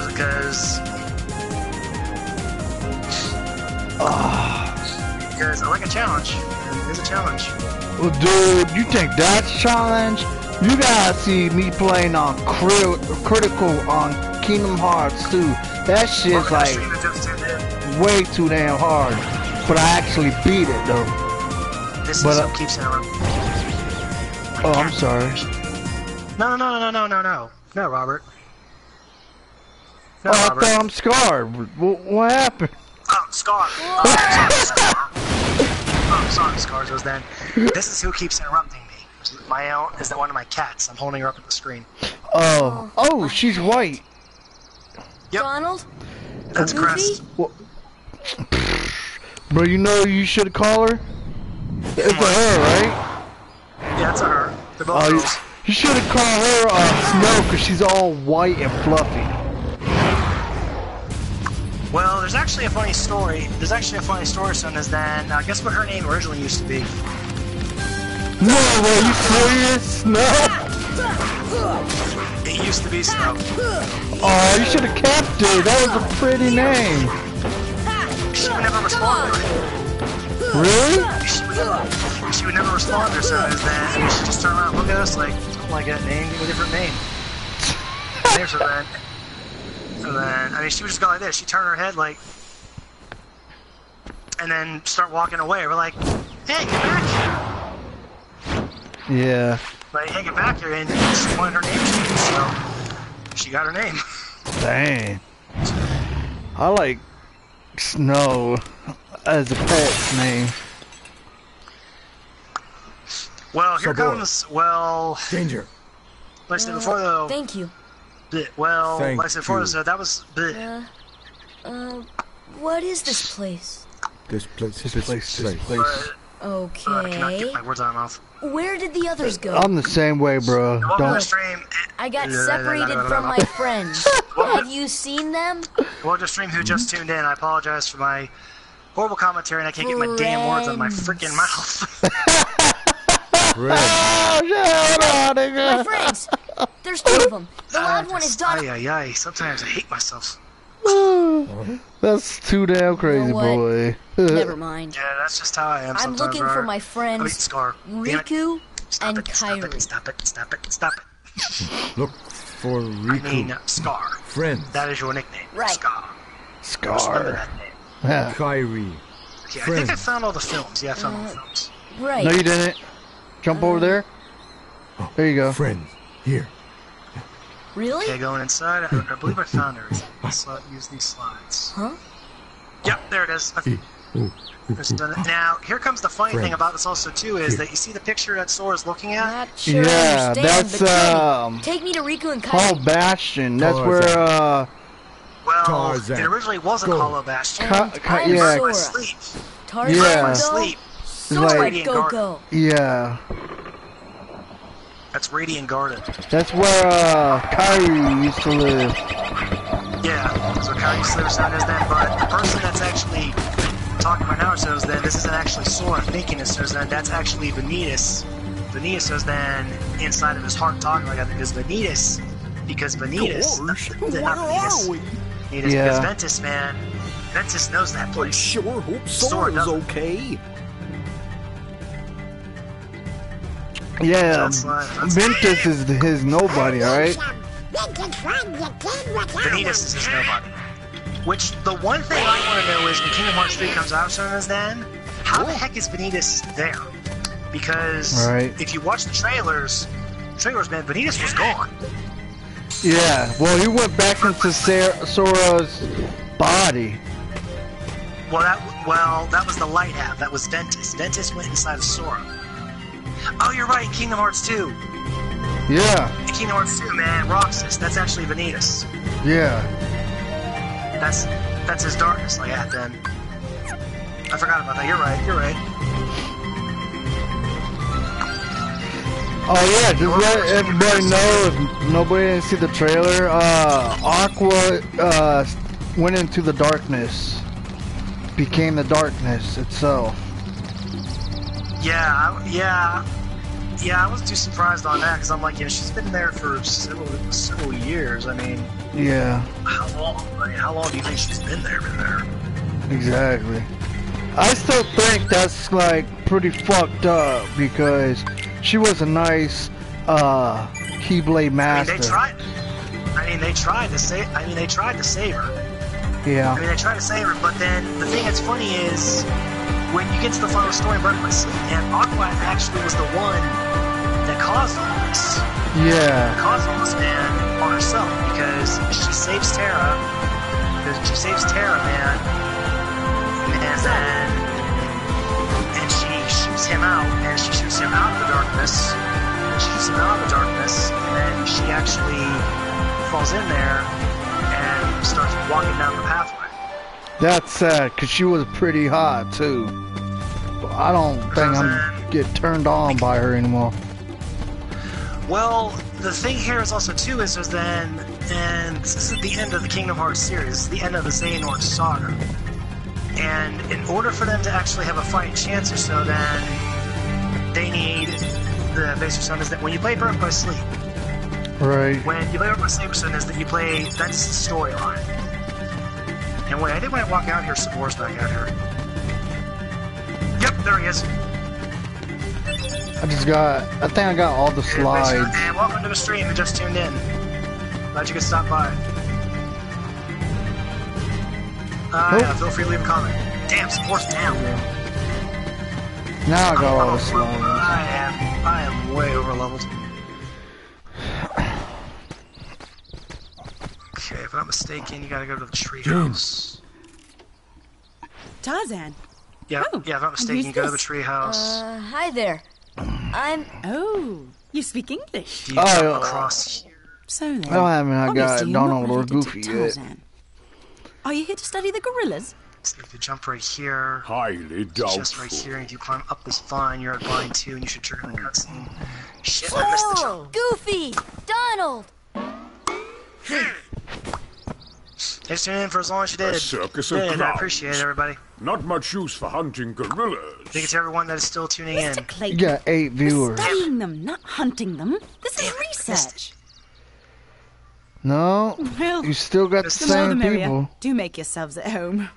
Because because I like a challenge. And it's a challenge. Well, dude, you think that's a challenge? You gotta see me playing on cri- critical on Kingdom Hearts 2. That shit's like stream that just tuned in. way too damn hard. But I actually beat it though. This But, is uh, keeps interrupting. Oh, I'm sorry. No, no, no, no, no, no, no, no, Robert. No, Oh, I thought I'm scarred. What, what happened? Oh, Scar. Oh, sorry, Scar. Oh, sorry, Scars was then. This is who keeps interrupting me. My aunt is that one of my cats. I'm holding her up at the screen. Oh, oh, she's white. Yep. Donald? That's Goofy? Crest. Bro, you know you should call her? It's a her, right? Yeah, it's a her. They're both Oh, you, girls. you should have called her uh, Snow because she's all white and fluffy. Well, there's actually a funny story. There's actually a funny story, son, is then, uh, guess what her name originally used to be? No, are you serious? Snow? It used to be Snow. Oh, you should have kept it. That was a pretty name. She would never respond to it. Really? She would never, she would never respond to her, son, is then, I mean, she just turned around and looked at us like, I don't like that name, give me a different name. Names so then, so then, I mean, she would just go like this. She turned her head like, and then start walking away. We're like, hey, get back here. Yeah. Like, hey, get back here. And she wanted her name changed, so she got her name. Dang. I like Snow as a pet's name. Well, here So, boy. comes, well, Danger. like I said before, though, Thank you. Bleh, well, Thank like I said before, you. so that was, bleh. Uh, uh, what is this place? This place. This place, this place. but uh, I cannot Okay. get my words out of my mouth. Where did the others go? I'm the same way, bro. Welcome Don't. stream. I got separated from my friends. Have you seen them? Welcome to the stream who just tuned in. I apologize for my horrible commentary and I can't get my damn words out of my freaking mouth. Friend. Oh, shut up, My friends. There's two of them. The loud one is Donald. Ay, ay, ay. Sometimes I hate myself. That's too damn crazy, You know boy. Never mind. Yeah, that's just how I am I'm sometimes. looking for my I friends Scar. Damn it. Riku Stop and it, stop it, stop it, stop it, stop it. Look for Riku. I Riku. mean, uh, Scar. Friend. That is your nickname. Right. Scar. Just remember Scar. that name. Yeah. Kairi. Okay, I think I found all the films. Yeah, I found all the Uh, films. Right. No, you didn't. Jump over there. There you go. Friend. Here. Really? Okay, going inside. I, I believe I found everything. Let's uh, use these slides. Huh? Yep, there it is. I've done it. Now, here comes the funny Friend. thing about this also too is that you see the picture that Sora's looking at. Not sure Yeah, I that's, but tell me. um, Take me to Riku and Kairi. Hollow Bastion. That's Tarzan. where, uh, Well, Tarzan. it originally wasn't Go. Hollow Bastion. And Ka- Ka- yeah. Sora. sleep. Tarzan Yeah. Go. sleep. Sora like- go go. yeah. That's Radiant Garden. That's where, uh, Kairi used to live. Yeah, so Kairi Slayer sound is then, but the person that's actually talking right now says then this isn't actually Sora thinking it says then that's actually Vanitas. Vanitas says then inside of his heart talking like that because Vanitas because Vanitas Gosh, not where Vanitas, are we? Vanitas Yeah. because Ventus man Ventus knows that I place. sure hope Sora Sora's doesn't. okay. Yeah, That's Ventus is his nobody, alright? Vanitas is his nobody. Which the one thing I want to know is when Kingdom Hearts 3 comes out soon as then, how the heck is Vanitas there? Because Right. if you watch the trailers, trailers man, Vanitas was gone. Yeah, well, he went back into Sar- Sora's body. Well, that well that was the light half. That was Ventus. Ventus went inside of Sora. Oh, you're right. Kingdom Hearts 2. Yeah, Kingdom Hearts 2, man, Roxas. That's actually Vanitas. yeah. That's that's his darkness like that. Then I forgot about that. You're right. You're right. Oh yeah, just let everybody know nobody didn't see the trailer. Uh, Aqua uh, went into the darkness, became the darkness itself. Yeah, yeah, yeah. I wasn't too surprised on that because I'm like, yeah, she's been there for several several years. I mean, Yeah, how long? I mean, how long do you think she's been there? Been there? exactly. I still think that's like pretty fucked up because she was a nice uh, Keyblade I mean, they tried. I mean, they tried to save. I mean, they tried to save her. Yeah. I mean, they tried to save her, but then the thing that's funny is when you get to the final story, by and Aqua actually was the one that caused all this. yeah, caused all this man on herself because she saves Terra. Because she saves Terra, man, and then and she shoots him out, and she shoots him out of the darkness. She shoots him out of the darkness, and then she actually falls in there and starts walking down the pathway. That's sad, cause she was pretty hot too. But I don't think I'm get turned on by her anymore. Well, the thing here is also too is, is then, and this is the end of the Kingdom Hearts series, the end of the Xehanort saga. And in order for them to actually have a fighting chance or so, then they need the basic stone is that when you play Birth by Sleep, Right. when you play Birth by Sleep stone is that you play that's the storyline. And wait, I think when I walk out here, Sabor's back out here. Yep, there he is. I just got. I think I got all the slides. And welcome to the stream. You just tuned in. Glad you could stop by. Uh, Nope. yeah, feel free to leave a comment. Damn, Sabor's down. Now I got all the slides. I am, I am way over leveled. I'm not mistaken, you gotta go to the treehouse. Tarzan. Yeah, Oh, yeah, if I'm not and mistaken, who's you go to the treehouse. Uh, hi there. I'm. Oh, you speak English. you oh, come yeah. across here. So then. I haven't. I got obviously you're not Donald or Goofy yet. Are you here to study the gorillas? So if you jump right here, Highly it's just right here, and you climb up this vine, you're at vine two, and you should trigger the cutscene. Shit, I missed the jump. Goofy! Donald! Thanks for tuning in for as long as you did. A circus of Good, I appreciate it, everybody. Not much use for hunting gorillas. Thank you to everyone that is still tuning in. Mr. You Clayton. got eight We're viewers. studying them, not hunting them. This is Damn it, I missed research. No, Well, you still got the the the the same people. Do make yourselves at home.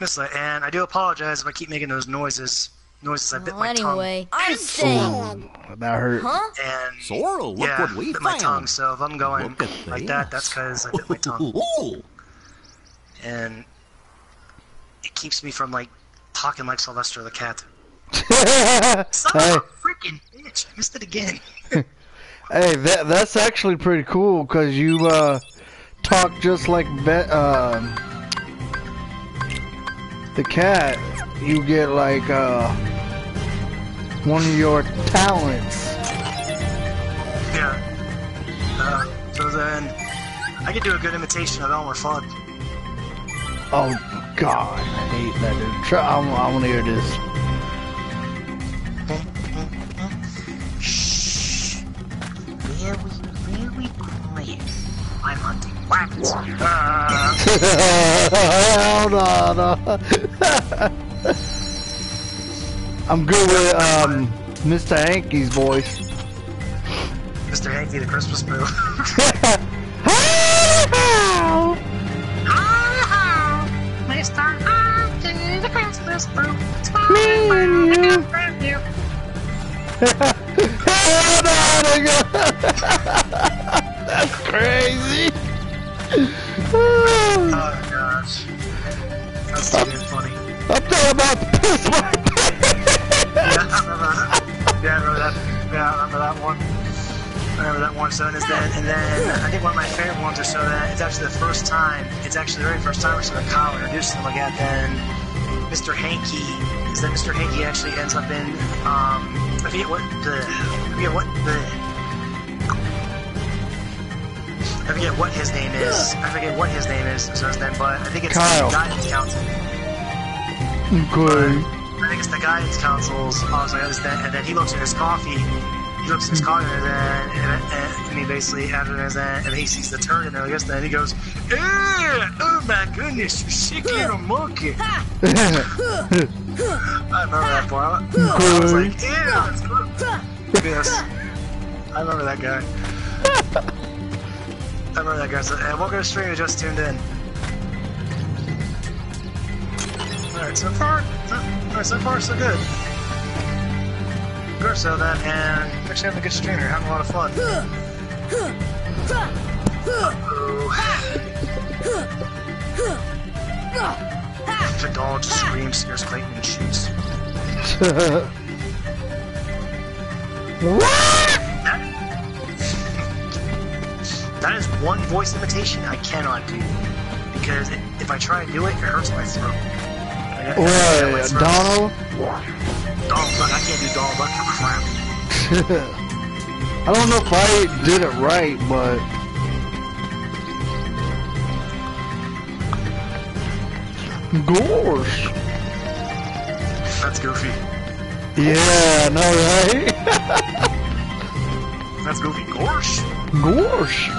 Miss it, and I do apologize if I keep making those noises. Noises I bit Well, my anyway, I'm staying. That hurt. Huh? And Sorrel, look yeah, what we bit my tongue. So if I'm going Look at like that, that's because I bit my tongue, and it keeps me from like talking like Sylvester the cat. Son hey, of a freaking bitch! I missed it again. hey, that that's actually pretty cool because you uh talk just like Be- um the cat. You get like uh one of your talents. Yeah. Uh, so then I could do a good imitation of Elmer Fudd. Oh God, I hate that dude. Try, I, I want to hear this. Shh. Very, very quiet. I'm hunting rabbits. Uh, Hold on. I'm good with um Mr. Hankey's voice. Mr. Hankey the Christmas Boo. Mr. Hankey the Christmas Boo. Me and you. Hold on, I got- That's crazy. Oh gosh. That's too funny. I'm talking about the piss my Yeah, I remember that. Yeah, I remember that. One. I remember that one. So and it's then, and then I think one of my favorite ones are so that it's actually the first time. It's actually the very first time so that Kyle introduced them that. Then Mr. Hankey is that Mr. Hankey actually ends up in um I forget what the I forget what the I forget what his name is. I forget what his name is. So then, but I think it's Kyle. guidance council. Good. I think it's the guidance council's. I was like, that?" And then he looks at his coffee. He looks at his coffee, and then and, and, and he basically after that, and he sees the turd, and I guess then he goes, "Eh, "Oh my goodness, you sick little monkey!" I remember that part. I was like, "Yeah, that's good." Yes, I remember that guy. I remember that guy. So, and welcome to stream. You just tuned in. Alright, so far, so far so good. Good, so then, and actually having a good stream here, having a lot of fun. The dog just screams, scares Clayton and shoots. That is one voice imitation I cannot do. Because if I try to do it, it hurts my throat. I- I- I- my Donald? Donald Duck, I can't do Donald Duck for crap. I don't know if I did it right, but gosh. That's goofy. Yeah, no, right? That's goofy. Gorsh. gosh.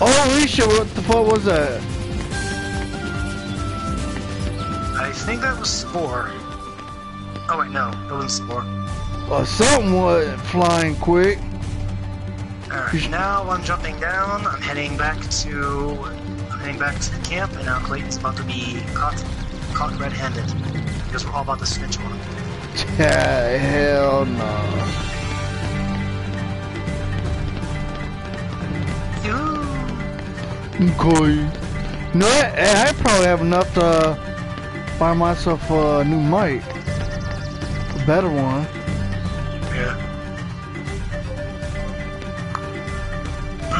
Oh, Alicia, what the fuck was that? I think that was Sabor. Oh wait, no, it wasn't Sabor. Uh, something was flying quick. Alright, now I'm jumping down. I'm heading back to I'm heading back to the camp, and now Clayton's about to be caught caught red-handed because we're all about to snitch on him. Yeah, hell no. Okay. No, I, I probably have enough uh, to buy myself a new mic. A better one. Yeah.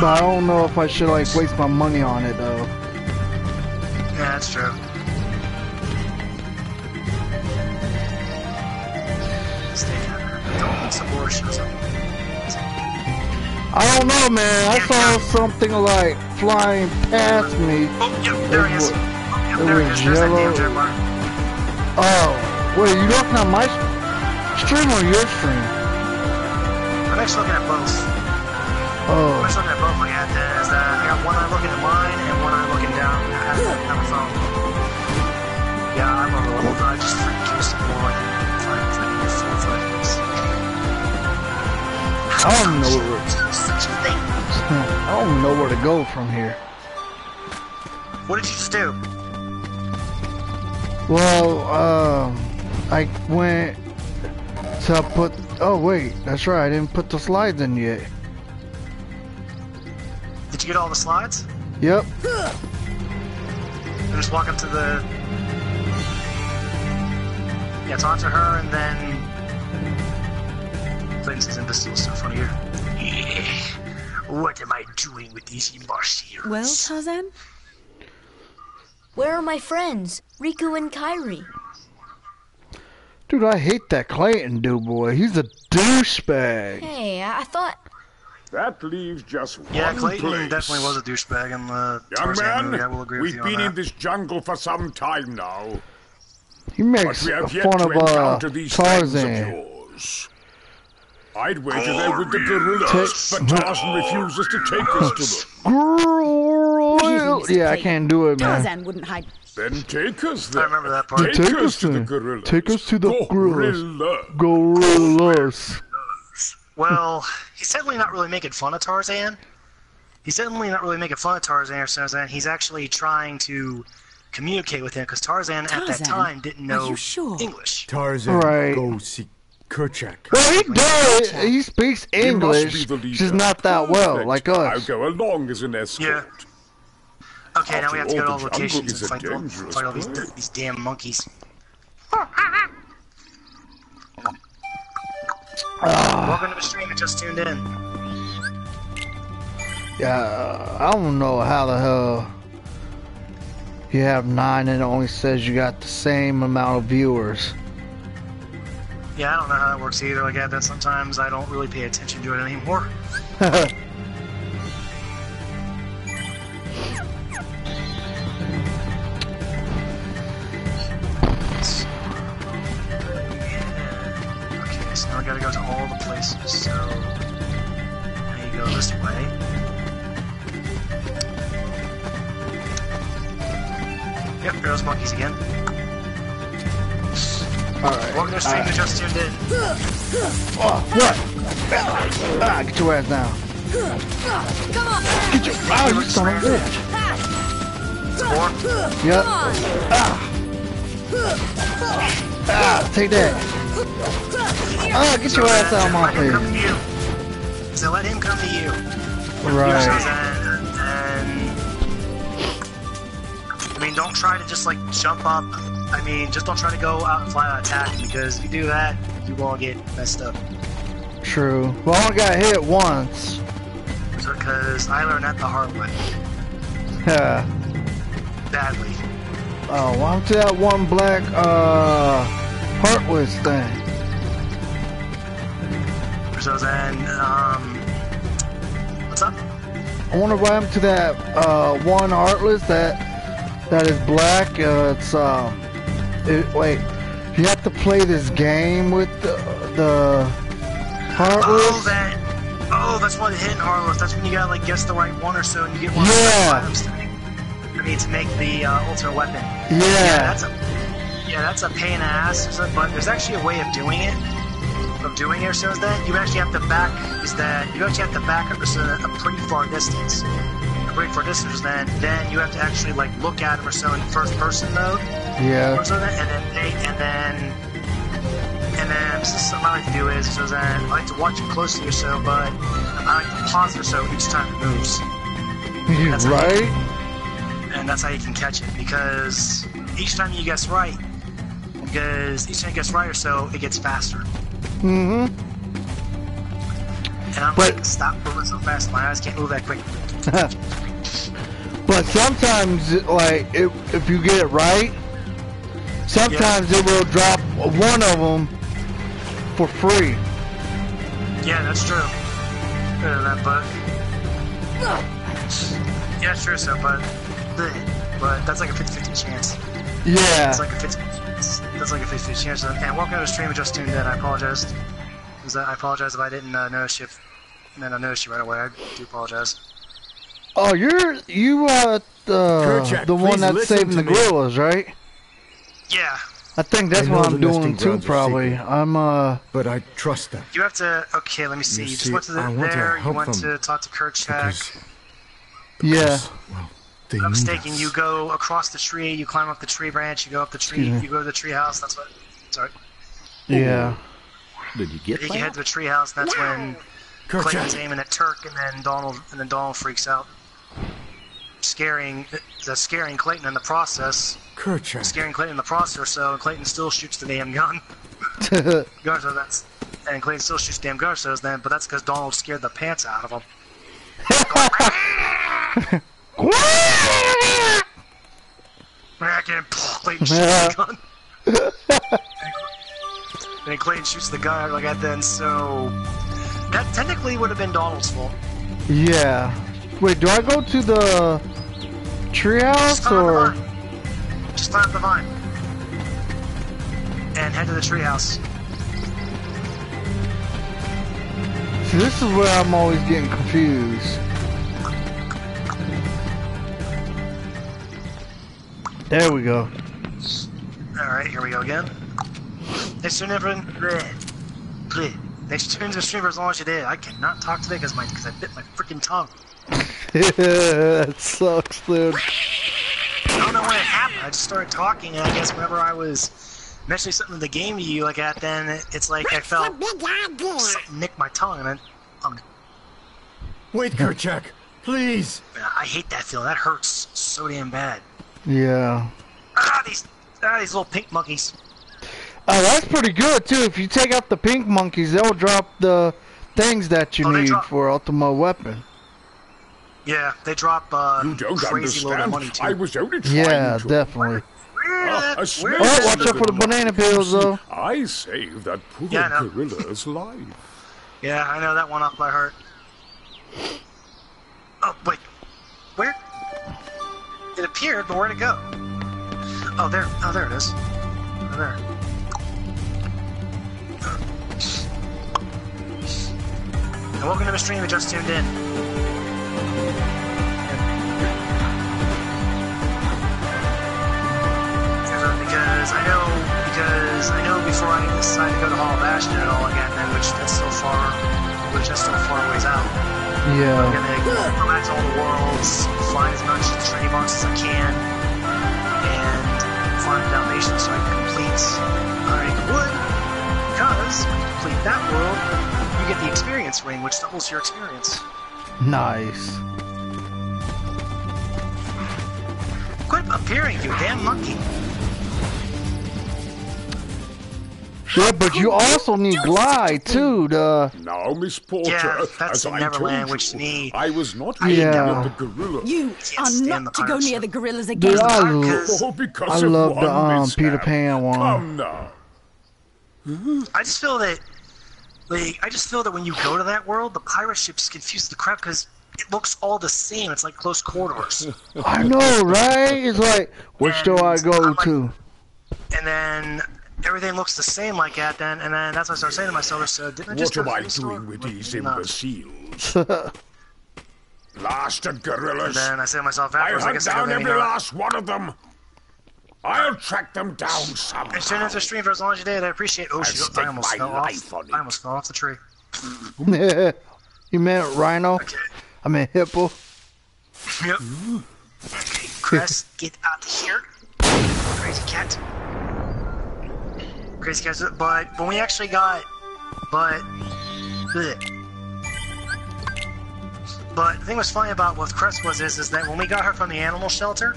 But I don't know if I should like waste my money on it though. Yeah, that's true. Stay Don't need some more shows up. I don't know, man. I saw something like flying past me. Oh, yep, there he is. It Oh, yep, it there he was is. That damn yellow. Oh, wait, you looking at my stream or your stream? I'm actually looking at both. Oh. I'm actually looking at both. Like, at, uh, is that I got one eye looking at mine and one eye looking down at, at my phone. Yeah, I'm a little. I just freaking more I don't know where Such a thing. I don't know where to go from here. What did you just do? Well, um, I went to put. Oh wait, that's right. I didn't put the slides in yet. Did you get all the slides? Yep. And just walk up to the. Yeah, talk to her and then. Clayton says imbecile stuff on here. Yeah. What am I doing with these Martians? Well, Tarzan? Where are my friends, Riku and Kairi? Dude, I hate that Clayton dude, boy. He's a douchebag. Hey, I I thought. That leaves just one. Yeah, one Clayton place. definitely was a douchebag in the Young Tarzan movie. I will man, agree we've you on been in this jungle for some time now, He but makes we have yet fun to of uh, encounter these friends of Tarzan. yours. I'd wager they're with the gorillas, Ta- but Tarzan refuses to take us to them. Girl, Mr. yeah, I can't do it, man. Tarzan wouldn't hide. Then take us there. I remember that part. Take, Take us, us to the gorillas. Take us to the gorillas. Gorilla. Gorillas. Well, he's certainly not really making fun of Tarzan. He's certainly not really making fun of Tarzan or Tarzan. He's actually trying to communicate with him because Tarzan, at that time didn't know sure? English. Tarzan Right. go see Kerchak. Well, he does. He speaks English, be the leader. just not that well, Perfect. like I'll us. go along as an escort. Yeah. Okay, now we have to After go to all, all locations jungle and fight all, fight all these, place. these damn monkeys. Ah. Welcome to the stream. It just tuned in. Yeah, I don't know how the hell you have nine and it only says you got the same amount of viewers. Yeah, I don't know how that works either. Like that, that sometimes I don't really pay attention to it anymore. I gotta go to all the places. So you go this way. Yep, those monkeys again. Alright. Welcome to stream. You just tuned in. Oh, what? Ah, get your ass down. Come on! Get your. Oh, you son of a bitch. Four. Yep. Ah. Ah, take that. Ah, get your ass out of my face. So let him come to you. Right. I mean, don't try to just like jump up. I mean, just don't try to go out and fly out attack because if you do that, you will get messed up. True. Well, I only got hit once. Because I learned that the hard way, Yeah. badly. uh, why to that one black, uh, heartless thing? So then, um, what's up? I wonder what happened to that, uh, one heartless that, that is black. Uh, it's, um, it, wait, you have to play this game with the, the heartless? Oh, that. Oh, that's one hidden Harlow. That's when you gotta like guess the right one or so, and you get one of Yeah. the items to. I mean, to make the uh, ultimate weapon. Yeah. Yeah, that's a yeah, that's a pain in the ass. or something, But there's actually a way of doing it. Of doing it, so is that you actually have to back. Is that you actually have to back up so a pretty far distance. A pretty far distance. Then then you have to actually like look at them or so in first person mode. Yeah. So that, and then they, and then and then something I like to do is so then I like to watch it closely or so, but I like to pause or so each time it moves, You That's right? and that's how you can catch it because each time you guess right, because each time you guess right or so, it gets faster. Mm-hmm. And I'm But- like, stop moving so fast, my eyes can't move that quick. But sometimes, like, if, if you get it right, sometimes it will drop one of them for free. Yeah, that's true. Better than that, but yeah, sure, so but but that's like a 50-50 chance. Yeah. It's like a 50 chance. That's like a 50 chance. And welcome to the stream. I just tuned in. I apologize. I apologize if I didn't uh, notice you. And then I noticed you right away. I do apologize. Oh, you're you uh the Kerchak, the one please that's saving to the me. gorillas, right? Yeah, I think that's I what I'm doing too. Probably. secret. I'm uh. But I trust them. you have to. Okay, let me see. You, just see, went to the, I want to there. you help went them to talk to Kerchak. Yeah. well, they If I'm mistaken. us. You go across the tree. You climb up the tree branch. You go up the tree. Excuse. You go to the tree house. That's what. Sorry. Yeah. Did you get You that? head to the tree house. That's when Clayton's aiming at Turk, and then Donald, and then Donald freaks out, scaring, the scaring Clayton in the process. Kerchak. scaring Clayton in the process, so Clayton still shoots the damn gun. Garzo, that's and Clayton still shoots damn Garzos then, but that's because Donald scared the pants out of him. Back and Clayton shoots the gun. and Clayton shoots the gun like that then, so that technically would have been Donald's fault. yeah. Wait, do I go to the treehouse or? Just climb the vine. And head to the treehouse. See, this is where I'm always getting confused. There we go. Alright, here we go again. Thanks for tuning in for bleh. Bleh. Thanks for tuning in the streamer as long as you did. I cannot talk today because my because I bit my freaking tongue. That sucks, dude. I don't know when it happened. I just started talking, and I guess whenever I was mentioning something in the game to you like that, then it- it's like I felt Big something nick my tongue, and then um, Wait, Kerchak. Please. I hate that feeling. That hurts so damn bad. Yeah. Ah, these ah these little pink monkeys. Oh, that's pretty good too. If you take out the pink monkeys, they'll drop the things that you Oh, need for ultimate weapon. Yeah, they drop uh, You don't crazy load of understand. money too. I was only trying Yeah, to. definitely. Where that- a where. Oh, watch out for the banana peels, though. I saved that poor Yeah, I gorilla's life. Yeah, I know that one off by heart. Oh, wait. Where? It appeared, but where'd it go? Oh, there. Oh, there it is. Oh, there. And welcome to the stream if you just tuned in. Because I know, because I know before I decide to go to Hollow Bastion and all again, then which that's so far, which that's so far ways out. Yeah. I'm gonna go back to all the worlds, find as much trinity marks as I can, and find the Dalmatian so I can complete Iron Wood. Because when you complete that world, you get the experience ring, which doubles your experience. Nice. Quit appearing, you damn monkey! Yeah, but you also need glide too. To, Now, Miss Porter, Yeah, that's as I Neverland, told which you, to me- I was not Yeah. with the gorilla. You are not the to go near the gorillas again. dude, I, Because- Oh, because I love one the um. Peter Pan one. Come now. I just feel that, like, I just feel that when you go to that world, the pirate ships confuse the crap because it looks all the same. It's like close quarters. I know, right? It's like, which do I go like- to? and then everything looks the same like that. Then and then that's what I started saying to myself. So didn't I just What go am to I the store? doing with Like, these imbeciles? Last of And gorillas. then I say to myself I I hunt guess I down go every last one of them. I'll track them down somehow. And turn into a stream for as long as you did. I appreciate. Oh, I'll shoot, stake I almost my fell life off. on it. I almost fell off the tree. you meant rhino? Okay. I meant hippo. Yep. Okay, Chris, get out of here. Crazy cat. Crazy cat. But when we actually got, but, bleh. but the thing was funny about with Crest was is is that when we got her from the animal shelter,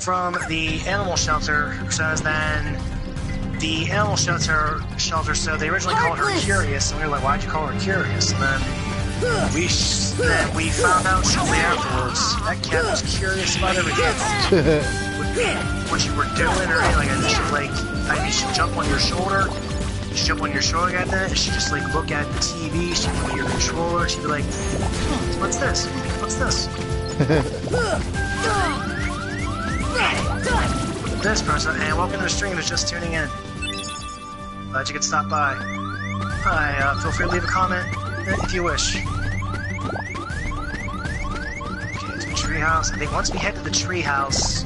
from the animal shelter, says then the animal shelter shelter. So they originally called her Curious, and we were like, why'd you call her Curious? And then we sh- then we found out shortly afterwards that cat was curious about everything. what you were doing or anything like that. She'd like, I mean, she'd jump on your shoulder. She'd jump on your shoulder like that. and She'd just like look at the TV. She'd look at your controller. She'd be like, "Hmm, what's this? What's this? this person. And welcome to the stream. Is just tuning in. Glad you could stop by. Hi. Uh, feel free to leave a comment if you wish. Okay, to the treehouse. I think once we head to the treehouse,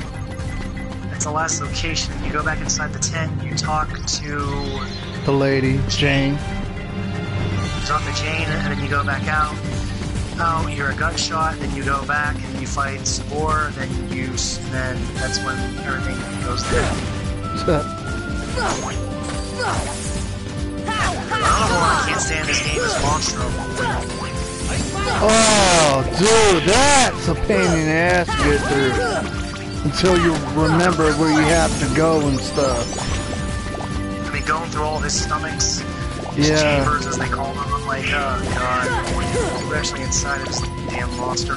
that's the last location. You go back inside the tent. You talk to The lady, Jane. you talk to Jane, and then you go back out. Out, you hear a gunshot. Then you go back and you fight Sabor. Then you, then that's when everything goes down. I can't stand this game is Monstro. Oh, dude, that's a pain in the ass to get through. Until you remember where you have to go and stuff. I mean, going through all his stomachs, Yeah. chambers as they call them. I'm like, oh god, we're actually inside of this damn monster.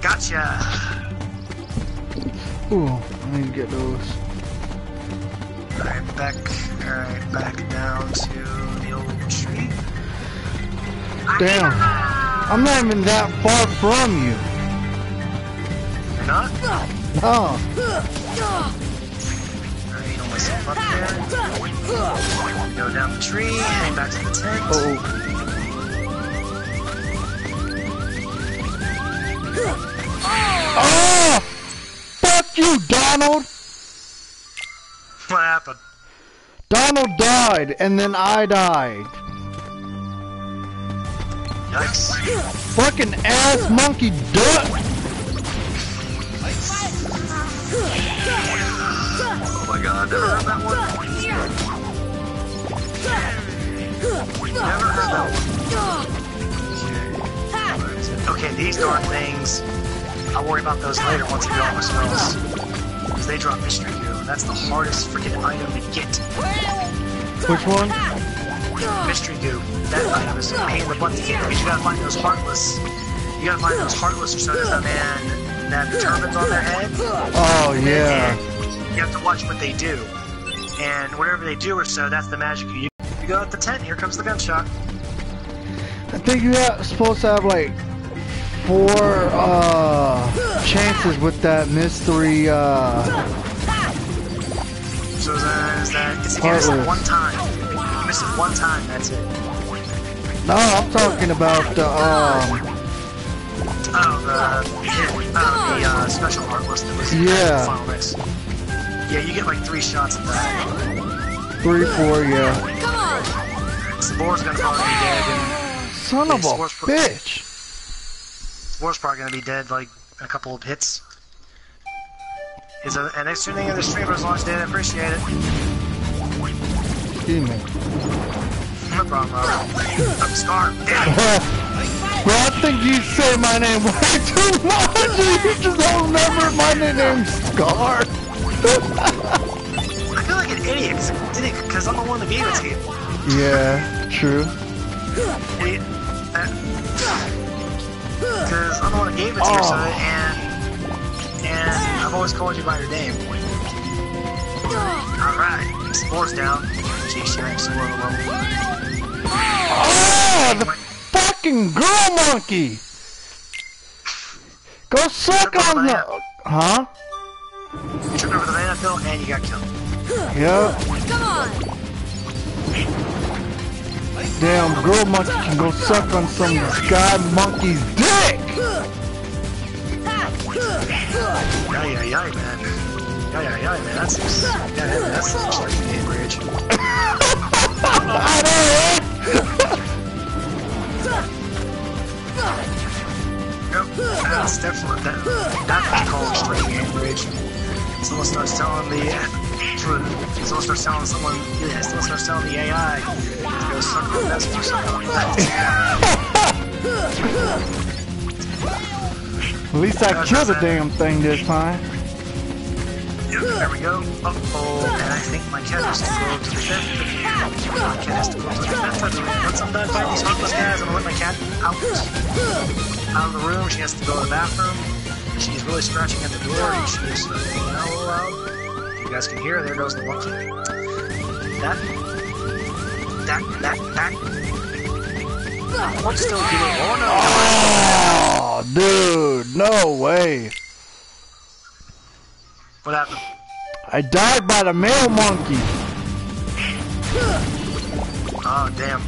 Gotcha. Ooh, I need to get those. Alright, back. Alright, back down to the old tree. Damn. I'm not even that far from you. You're not? No. Alright, up there. Go down the tree, heading back to the tent. Oh. Oh! Fuck you, Donald! What happened? Donald died, and then I died. Yikes. Fucking ass monkey duck! Oh my god, never heard that one. Never heard that one. Okay, these darn things. I'll worry about those later once I get all my spells. Because they drop mystery goo. and That's the hardest freaking item to get. Which one? Mystery goo. That item is a pain in the butt to get because you gotta find those heartless. You gotta find those heartless or something that man that the turbans on their head. Oh, yeah. And you have to watch what they do. And whatever they do or so, that's the magic. You, you go at the tent, here comes the gunshot. I think you are supposed to have like four uh chances with that mystery uh So that is that it's you miss it Heartless. one time. Miss it one time, that's it. no I'm talking about the um Oh, the oh, the uh, special heartless that was Yeah. final mix. Yeah, you get like three shots at that. three four yeah! Sabor's gonna probably be dead, and son of a bitch Sabor's probably gonna be dead like a couple of hits. Is an extra thing in the stream as long as they appreciate it. Excuse me from uh, from Scar. Damn it. Bro, I think you say my name way too much. You just don't remember my name, Scar. I feel like an idiot because I'm the one that gave it to you. Yeah, true. Because I'm the one that gave it to you, so, Oh. and and I've always called you by your name. All right, scores down. Jeez, you're in slow level. Oh, the fucking girl monkey. Go suck on the. Huh? You tripped over the banana pill and you got killed. Yep. Come on! Damn, girl monkey can go suck on some guy monkey's dick. Yay, yay, man. Man. That's yeah, yeah, that's just like Cambridge. I know. Yep, that's definitely that. That's what you call extreme Cambridge. Someone starts telling the someone starts telling someone yeah, someone starts telling the AI to go suck on this or suck on that. At least I killed the damn thing this time. There we go. Uh oh, and I think my cat has to go to the bathroom. My cat has to go to the bathroom. Once I'm done fighting these heartless guys, I'm gonna let my cat out. Out of the room, she has to go to the bathroom. She's really scratching at the door, and she's, uh, you know, uh, you guys can hear, there goes the monkey. That, that, that, that. What's still doing? Oh no! Oh, dude, no way. What happened? I died by the male monkey. Oh, damn.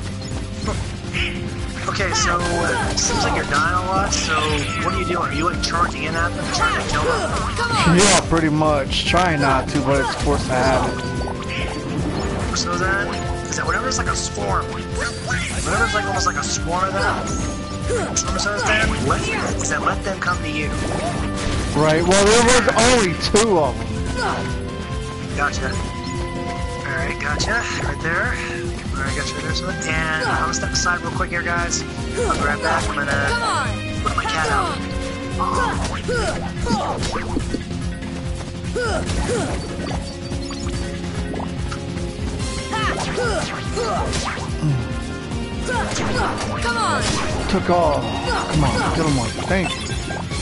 Okay, so uh, seems like you're dying a lot. So what are you doing? Are you like charging in at them, trying to kill them? Yeah, pretty much. Trying not to, but it's forced to have it. So then, is that whenever it's like a swarm? Whenever it's like almost like a swarm of them. Swarm says then, let is that let them come to you. Right, well, there was only two of them. Gotcha. All right, gotcha. Right there. All right, gotcha. There's one. And I'm gonna step aside real quick here, guys. I'll be right back. I'm gonna put my cat out. Come on! Took all. Come on, kill him one. Thank you.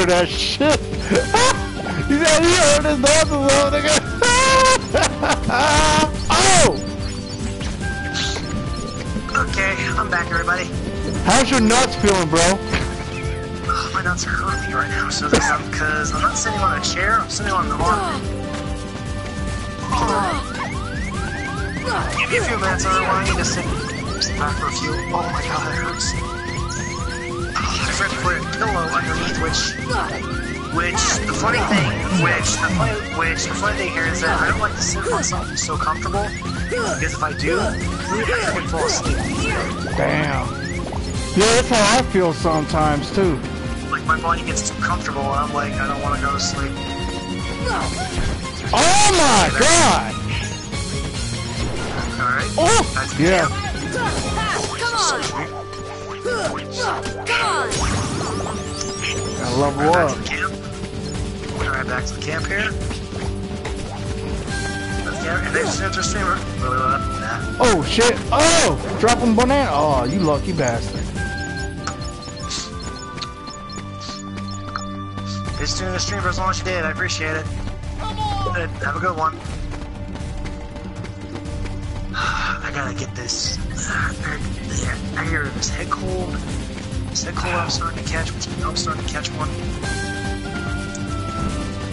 Heard that shit. he said he heard his nose over nigga. oh! Okay, I'm back, everybody. How's your nuts feeling, bro? Oh, my nuts are hurting right now. So this because I'm not sitting on a chair. I'm sitting on an arm. Oh. Give me a few minutes. I want to sit, sit back for a few. Oh my god, it hurts. I forgot to put a pillow underneath, which, which the funny thing, which the funny, which the funny thing here is that I don't like to sit on something so comfortable because if I do, I can fall asleep. Damn. Yeah, that's how I feel sometimes too. Like my body gets too comfortable, and I'm like, I don't want to go to sleep. Oh my god! Right. Oh! That's Yeah. Come on! Come on! I love Right back to the camp. Alright, back to the camp here. Let's get and enter streamer. Oh shit! Oh! Dropping banana! Oh, you lucky bastard. It's doing the stream for as long as you did. I appreciate it. Have a good one. Gotta get this. I hear this head cold. This head cold I'm starting to catch. I'm starting to catch one.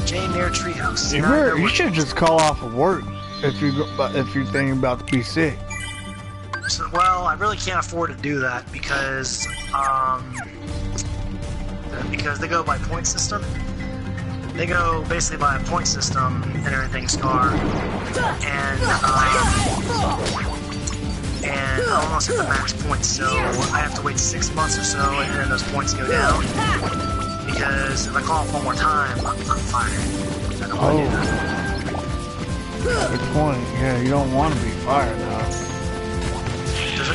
Jane near treehouse. You, were- you should just call off of work if you go- if you're thinking about to be sick. So, well, I really can't afford to do that because, um, because they go by point system. They go basically by a point system and everything scar. And, um, and almost hit the max points, so I have to wait six months or so, and then those points go down. Because if I call it one more time, I'm, I'm fired. I don't want to do oh. that. Good point. Yeah, you don't want to be fired though.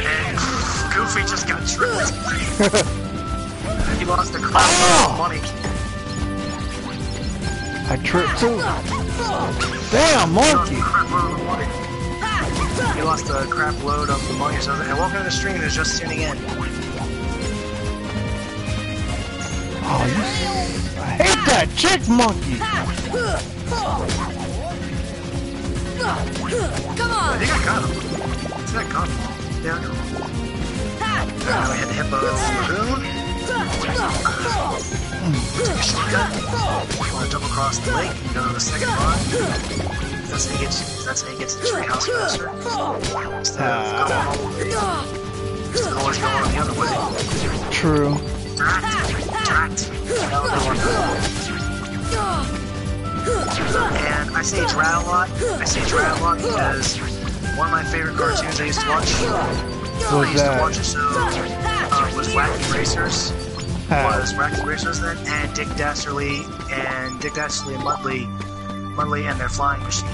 And Goofy just got tripped. Oh. he lost a crap load of money. I tripped too. Damn, monkey. He lost a crap load of the money. So, and welcome to the stream. Who's just tuning in. Oh, you. s- I hate that chick monkey. Come on! I think I got him. I think I got him. Yeah, I got him. Now I hit the hippo lagoon. Take hmm. a shortcut. You want to double cross the lake and go to the second line. That's how you get to, that's how you get to the treehouse faster. Instead of going the way. Instead of always going the other way. True. Direct. Direct. That was the. And I say Drat a lot. I say Drat a lot because one of my favorite cartoons I used to watch. I What's used to watch a show uh, was Wacky Racers. Was Wacky Racers then? And Dick Dastardly and Dick Dastardly and Muttley, Muttley and their flying machine.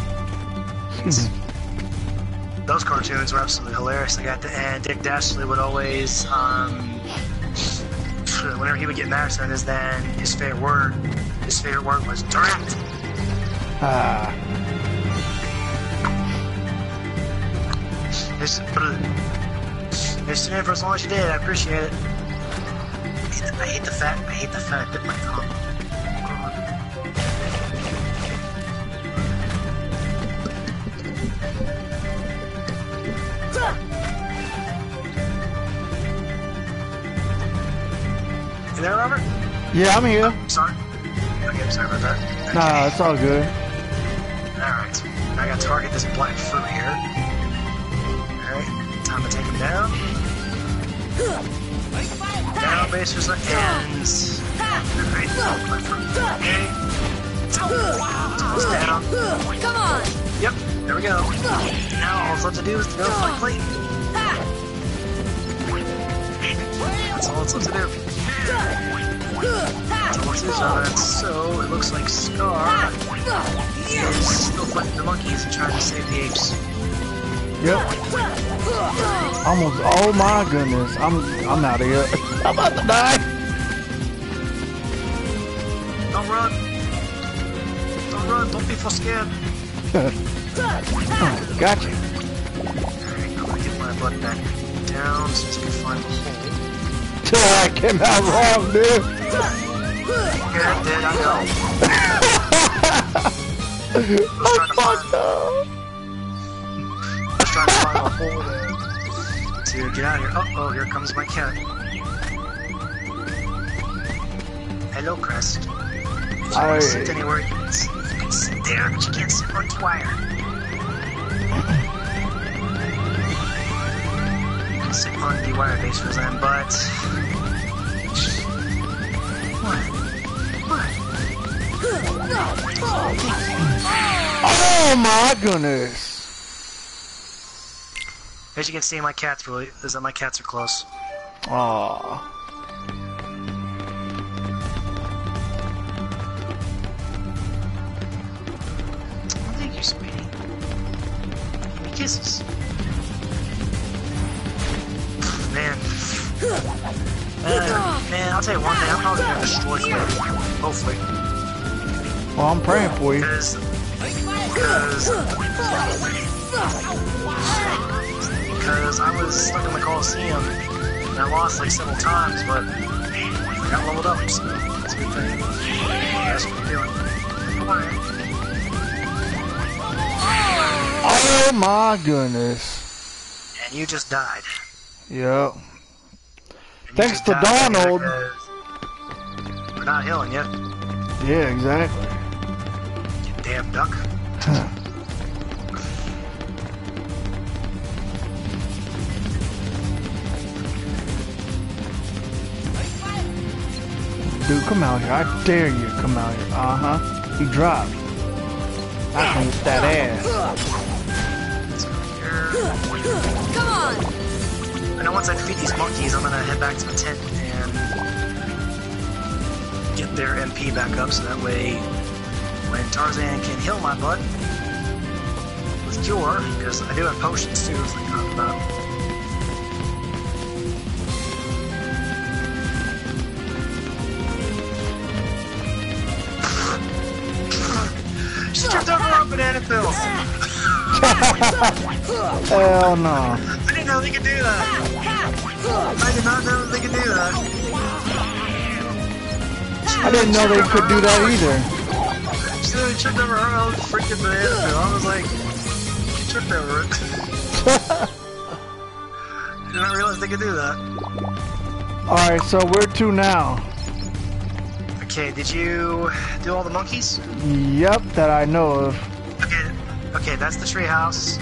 Those cartoons were absolutely hilarious. Like at the end, Dick Dastardly would always, um, whenever he would get mad at something, is then his favorite word, his favorite word was direct. Ah. Tuning in for as long as you did. I appreciate it. I hate the, I hate the fat. I hate the fact that my tongue. Yeah, I'm here. Sorry. Okay, I'm sorry about that. Nah, it's all good. Alright. I gotta target this black fruit here. Alright. Time to take him down. Down, basers and ends. Alright. Black fruit. Okay. Toss down. Come on! Yep. There we go. Now all it's left to do is to go for the plate. That's all it's left to do. Uh, that's all it's left to do. So it looks like Scar is still fighting the monkeys and trying to save the apes. Yep. Almost. Oh my goodness. I'm. I'm out of here. I'm about to die. Don't run! Don't run! Don't be so scared! Gotcha. Alright, I'm gonna get my butt back down so I can find the hole. I came out wrong, dude. Okay, I did, I know. I fucked up. Let's try to find a hole there. To get out of here. Oh, oh, here comes my cat. Hello, Crest. If you want I- to sit anywhere, you can sit, you can sit there, but you can't sit on the wire. You can sit on the wire base for them, but... What? What? Oh my goodness. As you can see, my cats really is that my cats are close. Aw. Oh, thank you, sweetie. Give me kisses. Man. Uh, man, I'll tell you one thing. I'm probably gonna destroy Quake. Hopefully. Well, I'm praying for you. Because... Because... Because I was stuck in the Coliseum. And I lost like several times, but... I got leveled up, so... That's a good thing. That's what I'm doing. Oh my goodness. And you just died. Yep. Thanks to Donald. We're not healing yet. Yeah, exactly. You damn duck. Dude, come out here. I dare you to come out here. Uh huh. He dropped. I can whip that ass. Let's go Come on! once I defeat these monkeys, I'm gonna head back to the tent and get their MP back up, so that way, when Tarzan can heal my butt with cure, because I do have potions too, if I talked about. She tripped over banana peels. Hell no. I didn't know they could do that. I did not know they could do that. I didn't know they could do that either. She literally tripped over her own freaking banana. I was like, she tripped over it. did not realize they could do that. Alright, so where to now? Okay, did you do all the monkeys? Yep, that I know of. Okay, okay, that's the treehouse.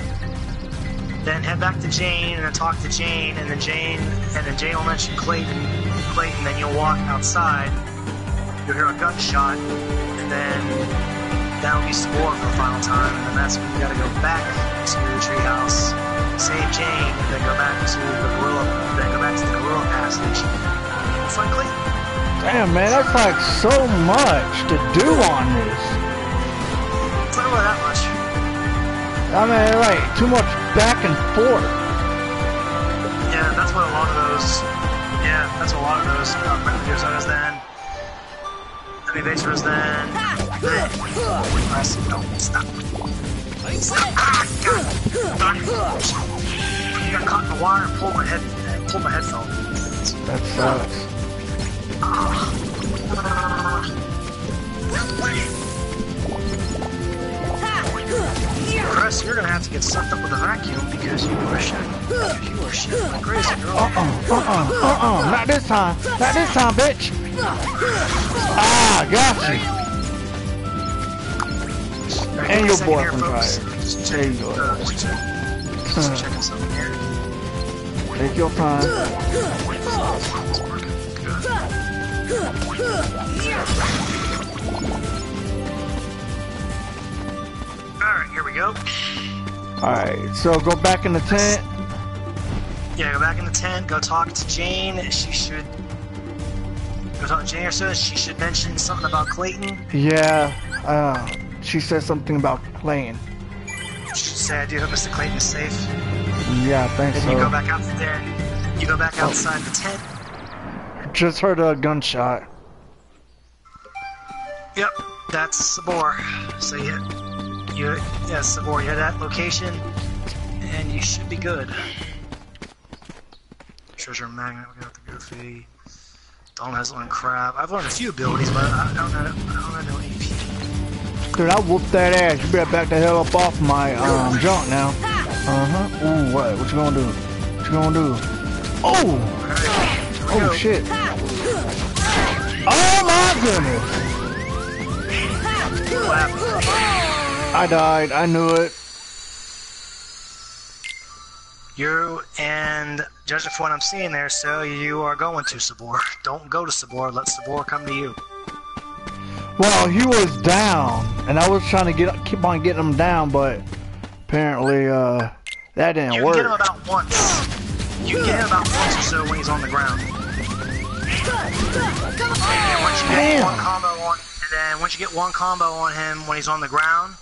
Then head back to Jane and then talk to Jane, and then Jane, and then Jane will mention Clayton. Clayton, then you'll walk outside. You'll hear a gunshot, and then that'll be Sabor for the final time, and then that's when you gotta go back to the treehouse, save Jane, and then go back to the gorilla, then go back to the gorilla passage. Find Clayton. Damn, man, that's like so much to do on this. It's not really that much. I mean, like, too much back and forth. Yeah, that's what a lot of those. Yeah, that's what a lot of those uh, Metal Gear then. I mean, Vasor's then. Press. No, stop. Stop. Ah, God. I got caught in the wire and pulled my head. Pulled my headphone. That sucks. Chris, you're gonna have to get sucked up with a vacuum because you are shit. You are shit like crazy, girl. Uh-uh, uh-uh, uh-uh, not this time. Not this time, bitch. Ah, got you. Alright, And give me a your boyfriend folks. tired. Just check- go. uh, just check- just checking something here. Take your time. It's working. Good. Here we go. Alright, so go back in the tent. Yeah, go back in the tent, go talk to Jane. She should. Go talk to Jane or so. She should mention something about Clayton. Yeah, uh, she said something about Clayton. She should say, I do hope Mr. Clayton is safe. Yeah, thanks. Then you go back out there. You go back outside the tent. Just heard a gunshot. Yep, that's Sabor. So you, you, yeah, Sabor. You're at that location, and you should be good. Treasure magnet. We got the goofy. Don has learned crap. I've learned a few abilities, but I don't know. I don't know AP. Dude, I whooped that ass. You better back the hell up off my um junk now. Uh huh. Ooh, what? What you gonna do? What you gonna do? Oh! We Oh go. shit! Oh my goodness! I died. I knew it. You and judging from what I'm seeing there, so you are going to Sabor. Don't go to Sabor. Let Sabor come to you. Well, he was down, and I was trying to get keep on getting him down, but apparently uh that didn't You can get him work. about once. You can get him about once or so when he's on the ground. And once you get Damn. one combo on, and then once you get one combo on him when he's on the ground,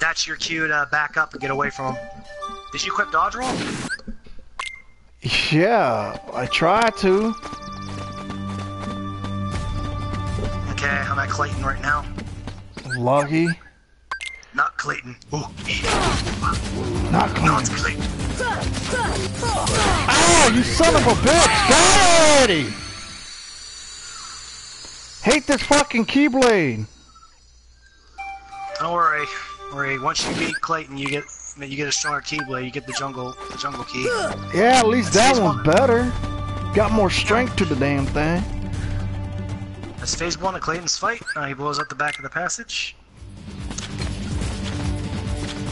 that's your cue to uh, back up and get away from him. Did you equip dodge roll? Yeah, I tried to. Okay, I'm at Clayton right now. Lucky. Not Clayton. Ooh, Not no, it's. Clayton. Oh, you son of a bitch! Already! Hate this fucking keyblade. Don't worry, worry. Once you beat Clayton, you get you get a stronger keyblade. You get the jungle the jungle key. Yeah, at least that one's one. better. Got more strength to the damn thing. That's phase one of Clayton's fight. Now he blows up the back of the passage.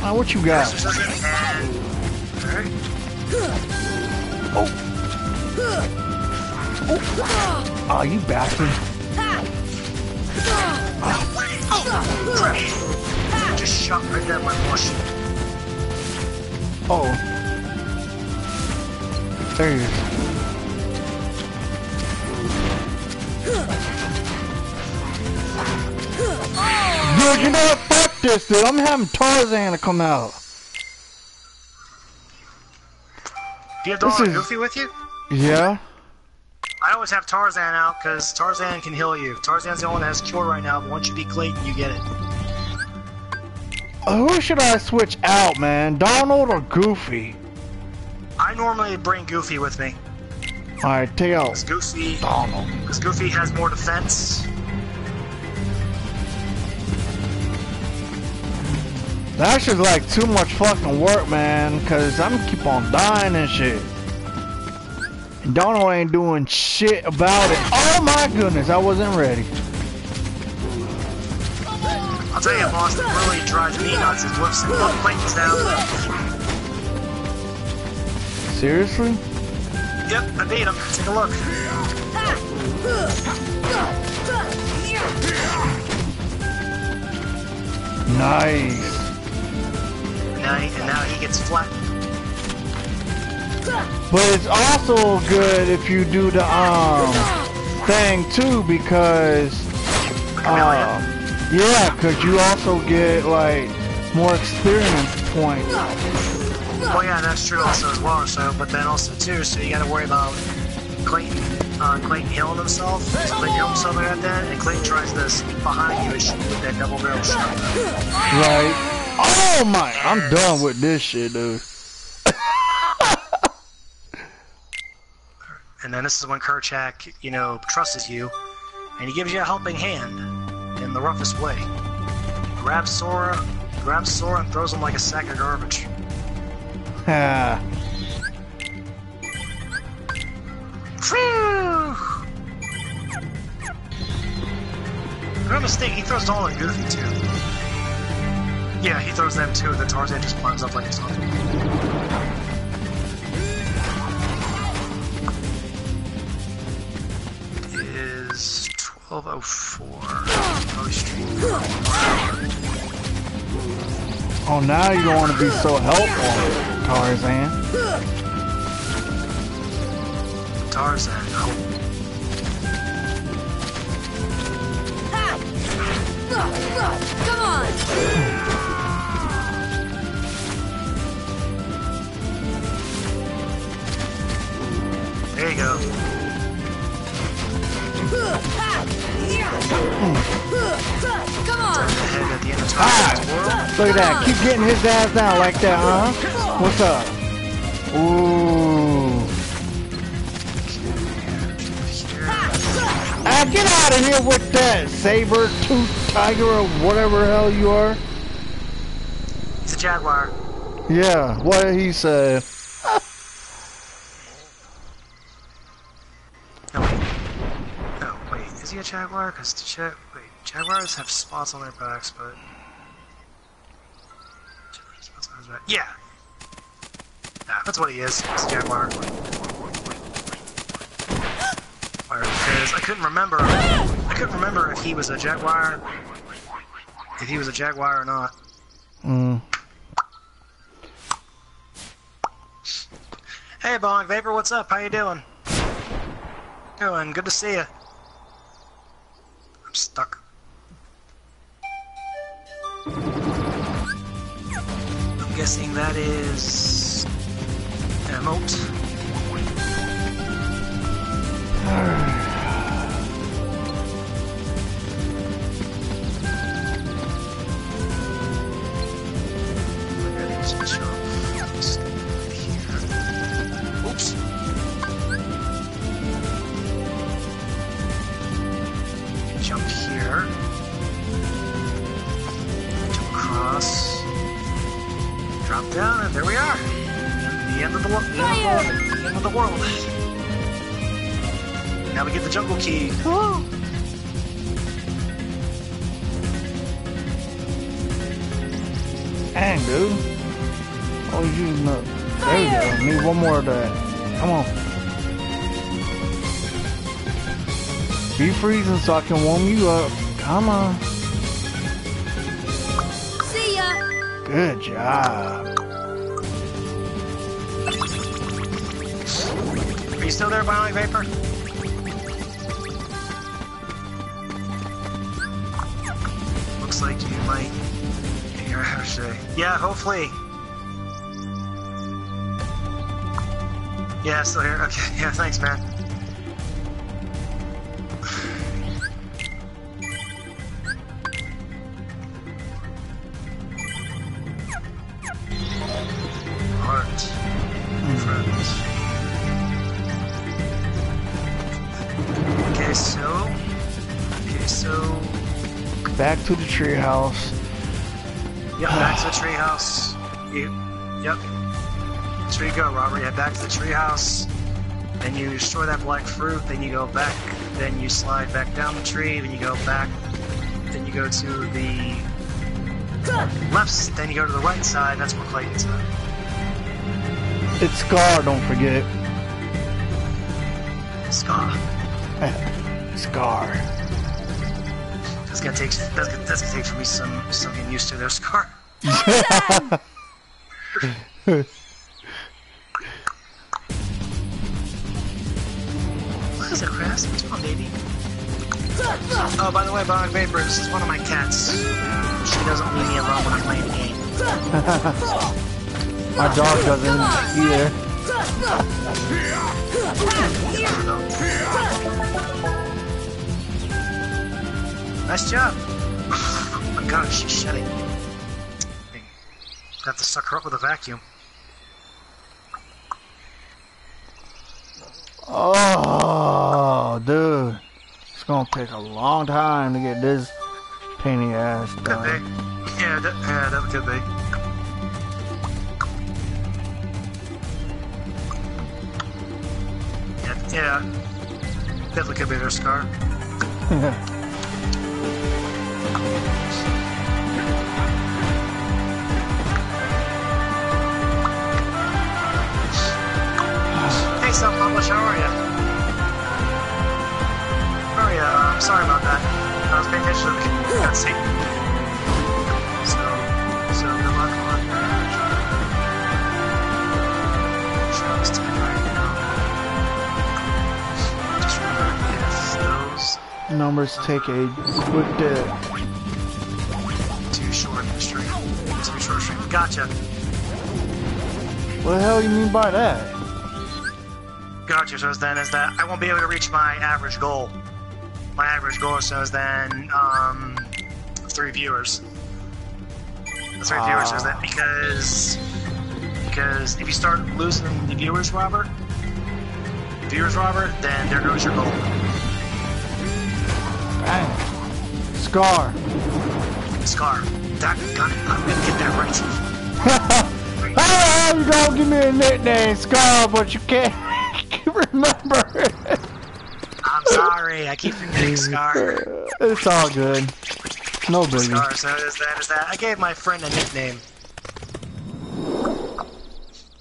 Ah, what you got? And alright. Oh, ah, you bastard. Ah. Oh, crap. Just shot right there my bush. Oh. There he is. Dude, you know what? Fuck this, dude. I'm having Tarzan to come out. Do you have This Donald is- Goofy with you? Yeah? I always have Tarzan out because Tarzan can heal you. Tarzan's the only one that has cure right now, but once you beat Clayton, you get it. Who should I switch out, man? Donald or Goofy? I normally bring Goofy with me. Alright, take out Because Goofy, Donald. because Goofy has more defense. That's just like too much fucking work, man, because I'm keep on dying and shit. Donald ain't doing shit about it. Oh my goodness, I wasn't ready. I'll tell you, boss, that really drives me nuts is whoops, look, Clayton's down. Seriously? Yep, I beat him. Take a look. Nice. Now he, and now he gets flattened. But it's also good if you do the um thing too because um yeah, cause you also get like more experience points. Well, yeah, that's true also as well. So, but then also too, so you got to worry about Clayton, uh, Clayton healing himself. So Clayton healing himself like that, and Clayton tries to sneak behind you and shoot with that double barrel shotgun. Right. Oh my! I'm done with this shit, dude. And then this is when Kerchak, you know, trusts you, and he gives you a helping hand in the roughest way. He grabs Sora, grabs Sora, and throws him like a sack of garbage. Ah. Mistake, he throws Donald and Goofy too. Yeah, he throws them too. The Tarzan just climbs up like it's nothing. 1204. Oh, now you don't want to be so helpful, Tarzan. Tarzan. Come on! there you go. Ah! Tarzan's. Look at that. Keep getting his ass down like that, huh? What's up? Ooh. Ah, get out of here with that saber tooth tiger or whatever the hell you are. He's a jaguar. Yeah, what he said. Is he a jaguar? Because the ja- wait, jaguars have spots on their backs, but spots on his back. Yeah. Nah, that's what he is. He's a jaguar. Because I couldn't remember. I couldn't remember if he was a jaguar. If he was a jaguar or not. Mm. Hey, Bong Vapor, what's up? How you doing? Doing. Good to see you. Stuck. I'm guessing that is emote. One more of that. Come on. Be freezing so I can warm you up. Come on. See ya! Good job. Are you still there, Bionic Vapor? Looks like you might get your average day. Yeah, hopefully. Yeah, still here. Okay, yeah, thanks, man. Friends. Okay, so. Okay, so. Back to the treehouse. Where you go, Robert. Yeah, back to the treehouse. Then you destroy that black fruit. Then you go back. Then you slide back down the tree. Then you go back. Then you go to the left. Then you go to the right side. That's where Clayton's at. It's Scar, don't forget. Scar. Eh, Scar. That's gonna take. That's gonna, that's gonna take for me some some getting used to their Scar. What Nice job. Oh my god, she's shedding. I have to suck her up with a vacuum. Oh, dude. It's gonna take a long time to get this painty ass Could be. done. Yeah, that, yeah, that could be. Definitely could be their scar. take a quick dip. too short stream, too short stream. Gotcha. What the hell do you mean by that? Gotcha. So then is that I won't be able to reach my average goal. My average goal so is then um, three viewers. The three viewers is that because because if you start losing the viewers, Robert, viewers, Robert, then there goes your goal. Bang. Scar. Scar. That got it. I'm gonna get that right. Oh, you don't give me a nickname, Scar, but you can't remember it. I'm sorry. I keep forgetting Scar. It's all good. No biggie. Scar. So is that is that? I gave my friend a nickname.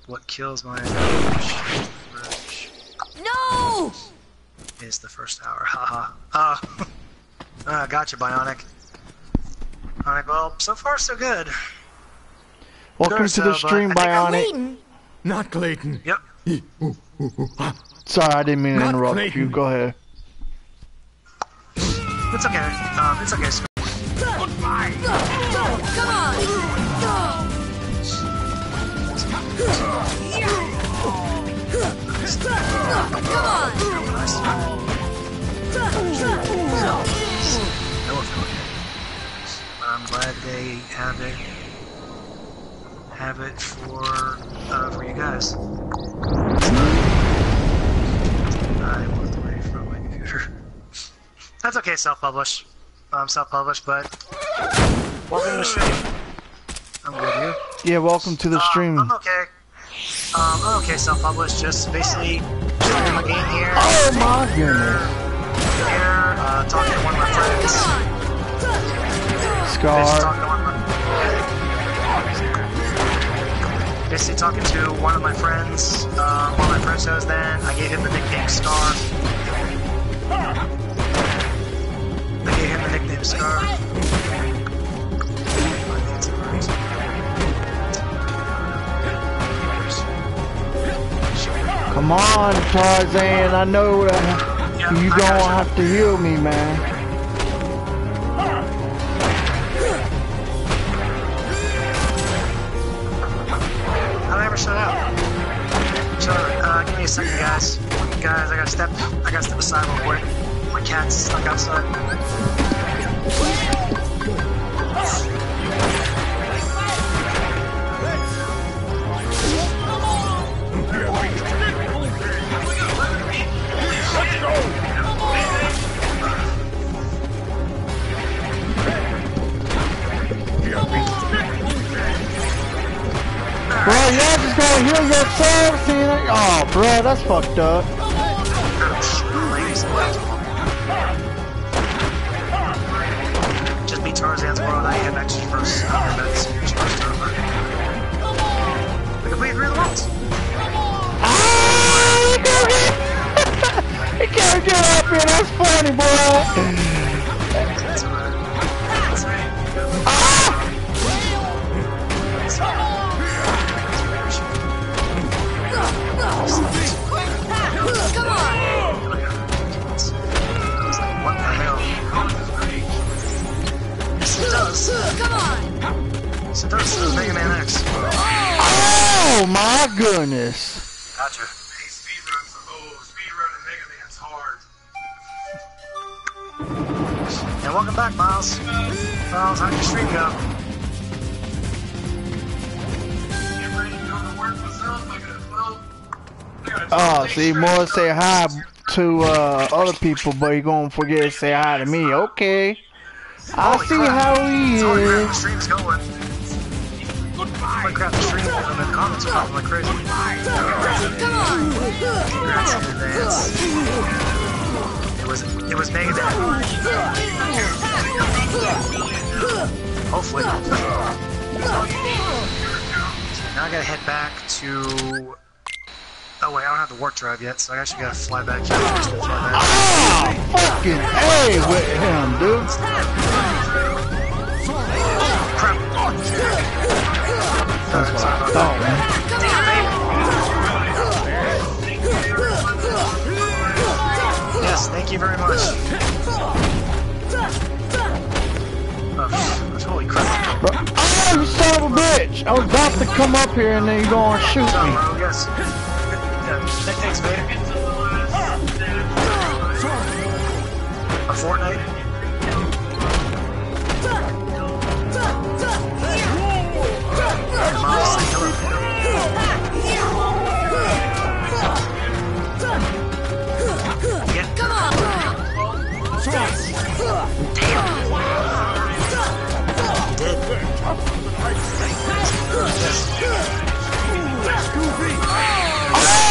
What kills my average No! is the first hour. Haha. Oh. Ah. Ah, gotcha, Bionic. Bionic. Well, so far so good. Welcome Sure, to the so, but stream, I think I'm Bionic. Clayton, Not Clayton. Yep. Sorry, I didn't mean to Not interrupt Clayton. you. Go ahead. It's okay. Um, it's okay. Scar. come on! Come on! Glad they have it have it for uh, for you guys. I walked away from my computer. That's okay, self-publish. Um, self-publish, but welcome to the stream. I'm good. You? Yeah, welcome to the Um, stream. I'm okay. Um, I'm okay, self-publish. Just basically playing my game here. Oh my goodness. Here, uh, talking to one of my friends. Basically Scar. talking to one of my basically talking to one of my friends. Uh, one of my friends knows then. I gave him the nickname Scar. I gave him the nickname Scar. Come on, Tarzan. I know that Yeah, you I don't you. have to heal me, man. Shut out? So, uh, give me a second, guys. Guys, I gotta step. I gotta step aside real quick. My cat's stuck outside. Bro, y'all just gotta heal yourself, see that? Oh, bro, that's fucked up. Ladies and gentlemen. Just be Tarzan's world. I have extra first. That's first over. We completed three of the worlds. Ah, you can't get, you can't get up here. That's funny, boy. Come on! Yes, it does. This is Mega Man X. Oh my goodness. Gotcha. Hey, speedruns, oh, speedrunning Mega Man's hard. And welcome back, Miles. Miles, how'd your stream go? Get ready to go to work myself. I got, well, I got a Oh, see, straight. more say hi to uh, other people, but you gonna forget to say hi to me. Okay. I Holy see crap. how he Holy crap, the is. stream's going. Holy crap, the stream's going. The comments are popping like crazy. Congrats in advance. It was, it was Mega Man. Hopefully. Not. Now I gotta head back to... Oh wait, I don't have the warp drive yet, so I actually gotta fly back here. I'm just gonna fly back. Oh, fucking A with him, dude. Crap. That's what I thought, man. Yes, thank you very much. Oh, holy crap. Bro, oh, you son of a bitch! I was about to come up here and then you gonna shoot me. yes. Th- thanks, Vader. A Fortnite? Miles, say hello. Yeah. Come!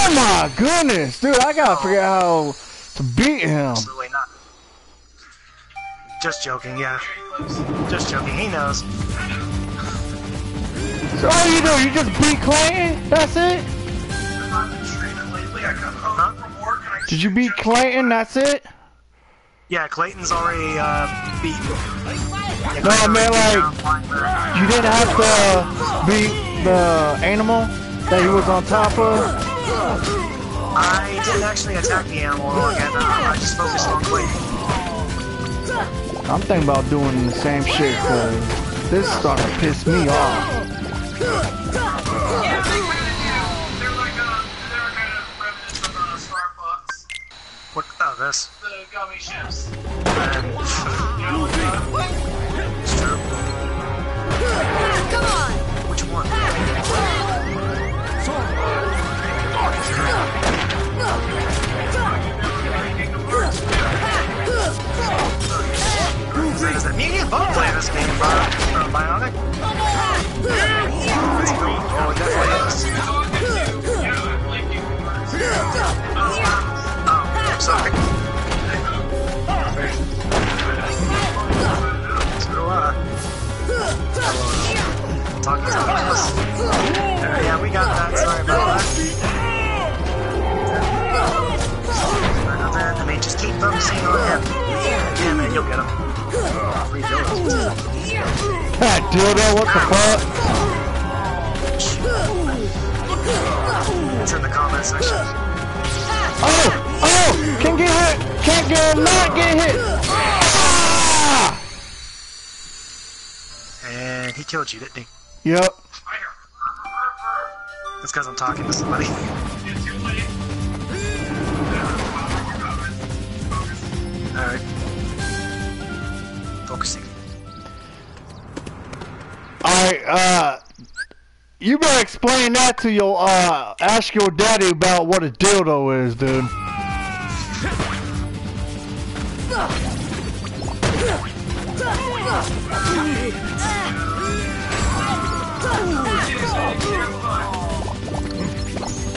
Oh my goodness, dude! I gotta figure out how to beat him. Absolutely not. Just joking, yeah. Just joking, he knows. So all you do, you just beat Clayton? That's it? Huh? Did you beat Clayton? That's it? Yeah, Clayton's already uh, beat. Yeah, No, I mean, like- down Flying Bird. You didn't have to beat the animal that he was on top of? I didn't actually attack the animal again. I just focused on Clayton. I'm thinking about doing the same shit because this is starting to piss me off. They're uh, they're kind of remnants of uh, Star Fox, What? Oh, this. the Gummi ships. And, You know, uh, it's true. Come on! Which one? Oh, sorry. So, talking to us. Yeah, we got that. Sorry about that. I just keep focusing on him. Yeah, man, you'll get him. Three kills. God, dildo, what the fuck? It's in the comment section. Oh! Oh! Can't get hit. Can't get not get hit. Ah! And he killed you, didn't he? Yep. That's because I'm talking to somebody. Alright. Focusing. Alright, uh, you better explain that to your, uh, ask your daddy about what a dildo is, dude.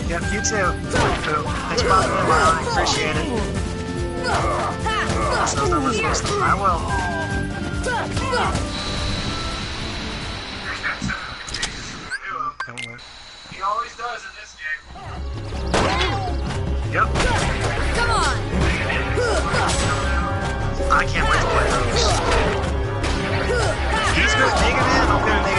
Yep, you too. Thanks for popping in, Appreciate it. So that was supposed to- I will. He always does in this game. Yep. Come on! I can't wait to play those. He's Mega Man, I'm good at Mega Man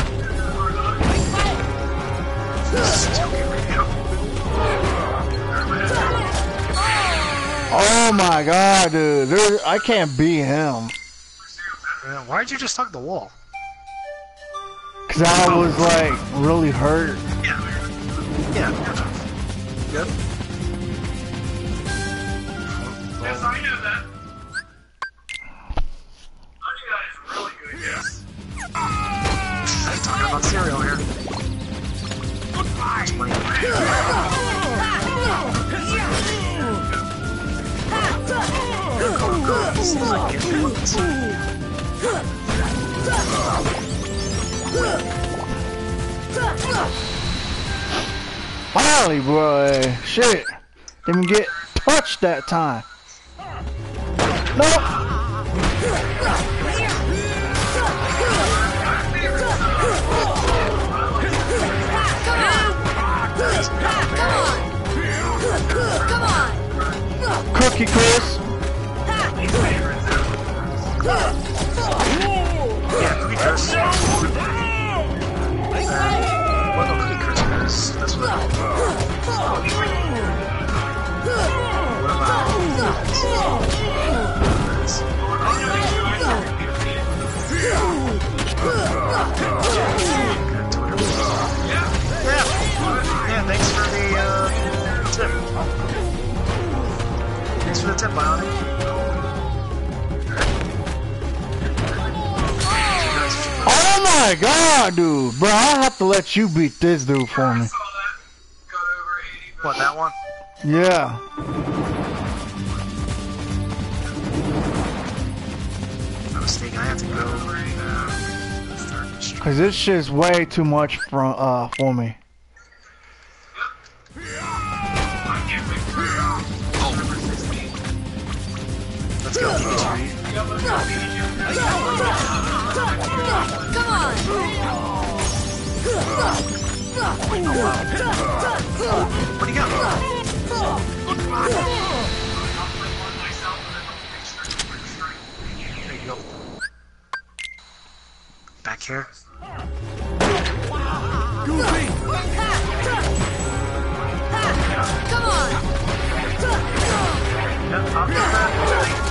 Oh my god, dude. There, I can't beat him. Man, Why'd you just hug the wall? Cause I was like really hurt. Yeah. Yeah. Yep. Finally, boy. Shit. Didn't get touched that time. Nope. Come on! Cookie Chris. Cookie. Thanks for the uh. Thanks for the tip, Bionic. Oh my god, dude. Bro, I have to let you beat this dude for me. Saw that. Got over 80. What, that one? Yeah. My mistake. I have to go. Uh. Cause this shit's way too much from uh for me. Let's go, Come on! Where'd he go? There you go. Back here. Come on! Yep, I'll keep that. I'll keep that in mind. Come on!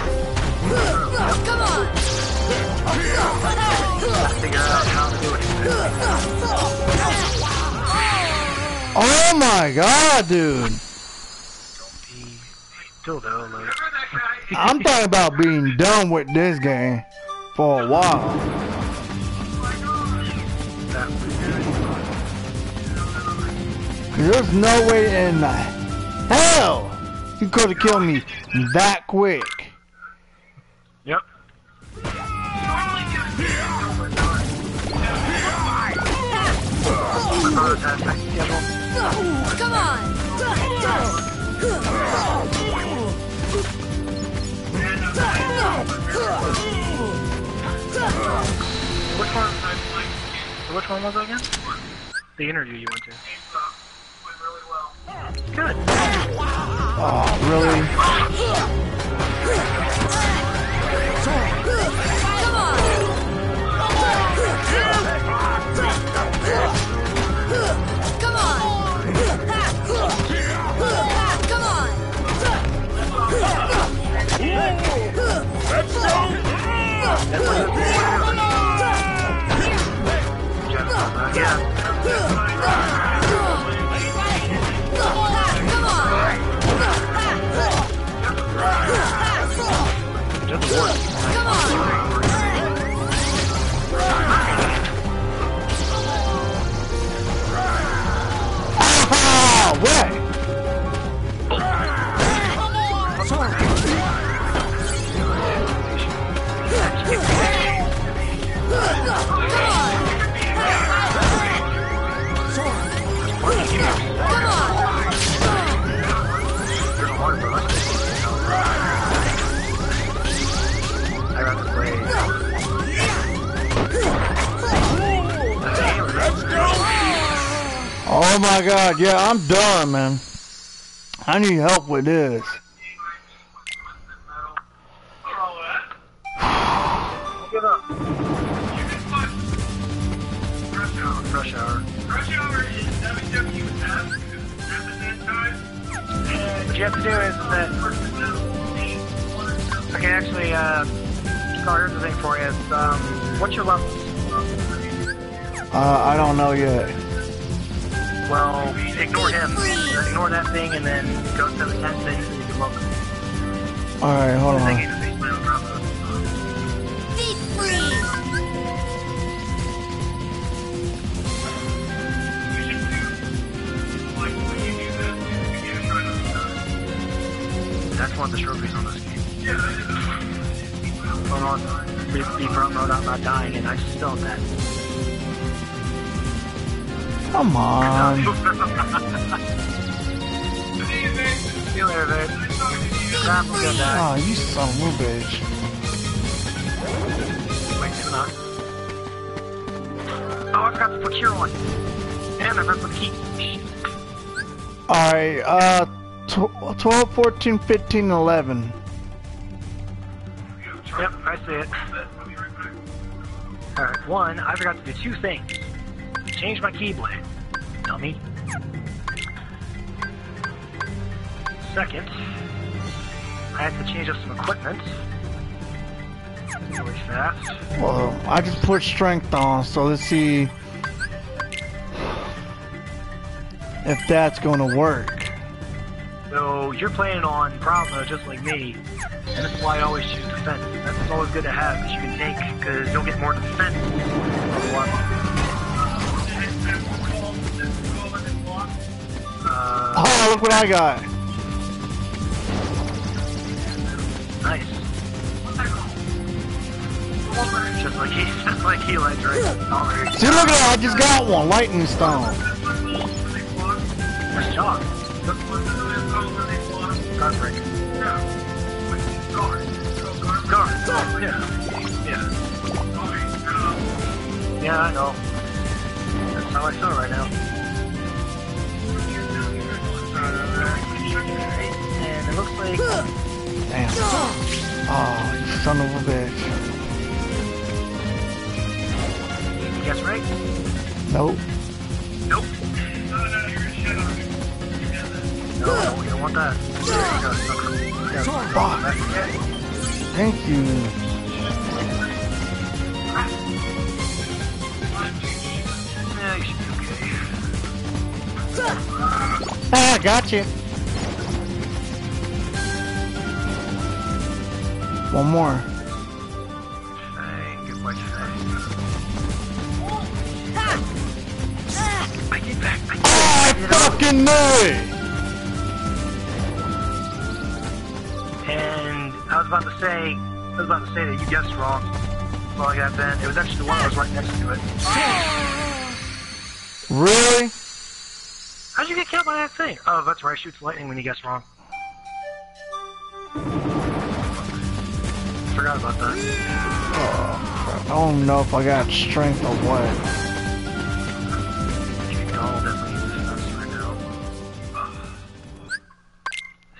Oh, my god, dude! I'm talking about being done with this game for a while. There's no way in hell you could have killed me that quick. My brother's had a. Come on! Which one? So which one was it again? The interview you went to. Good. Oh, really? Come on! Come on! Oh my god, yeah, I'm done, man. I need help with this. Rush hour. Rush hour is WWF. What you have to do is that. Okay, actually, uh, Scar, here's the thing for you. Um, what's your level? Uh, I don't know yet. Well, ignore him. Ignore that thing and then go to the tent thing so you can look. Alright, hold on. is face down, drop it. Feet! That's one of the trophies on this game. Hold on. Be, be front mode, I'm not dying, and I still am dead. Gonna die. Oh, you son of a bitch. Wait, it's not. Oh, I forgot to put cure on. Damn, I forgot to put key. Alright, uh, tw- 12, 14, 15, 11. Yep, I see it. Alright, one, I forgot to do two things. Change my keyblade. Dummy. Second, I have to change up some equipment. Really fast. Well, I just put strength on, so let's see if that's gonna work. So you're playing on mode just like me, and that's why I always choose defense. That's always good to have because you can take, because you'll get more defense. Oh, look what I got. nice. Just like he, just like he likes, right? See, look at that, I just got one, lightning stone. Nice job. Guard break. Guard. Yeah. Yeah. Yeah, I know. That's how I feel right now. And it looks like Damn. Oh, you son of a bitch. you guess right. Nope. Nope. No, no, you don't want that. There you go. Fuck. Thank you. Yeah, you should be okay. Ah, got One more. Fang, get my. I get back. I get I back. fucking knew it! And I was about to say, I was about to say that you guessed wrong. Well, I got Ben. It was actually the one that was right next to it. Really? How'd you get killed by that thing? Oh, that's right. Shoots lightning when you guess wrong. Forgot about that. I don't know if I got strength or what. You can his defense right now.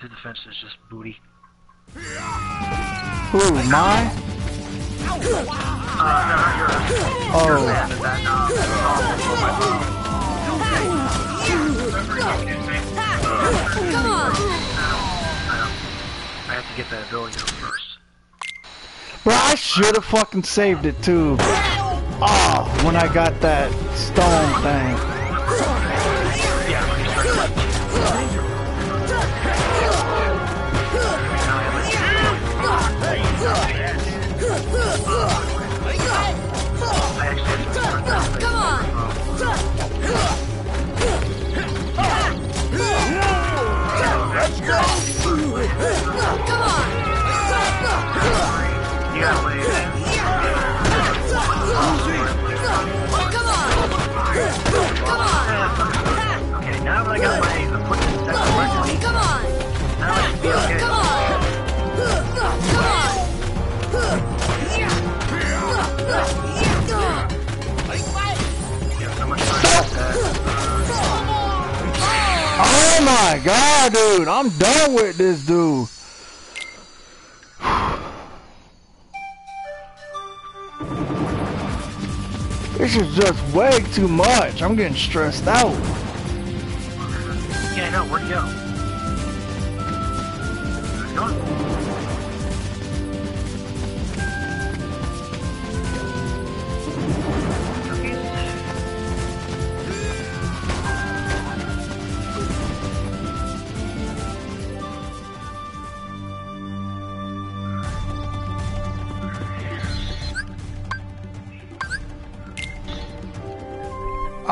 His defense is just booty. Who, mine? Uh, no, not yours. Oh, Yeah, but that, uh, Come on! I have to get that ability up first. Bro, I should have fucking saved it too. Oh, when I got that stone thing. Dude, I'm done with this dude. This is just way too much. I'm getting stressed out.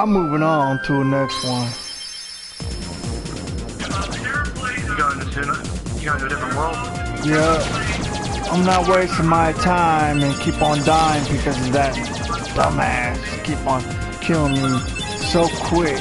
I'm moving on to the next one. Yeah. I'm not wasting my time and keep on dying because of that dumbass. Keep on killing me so quick.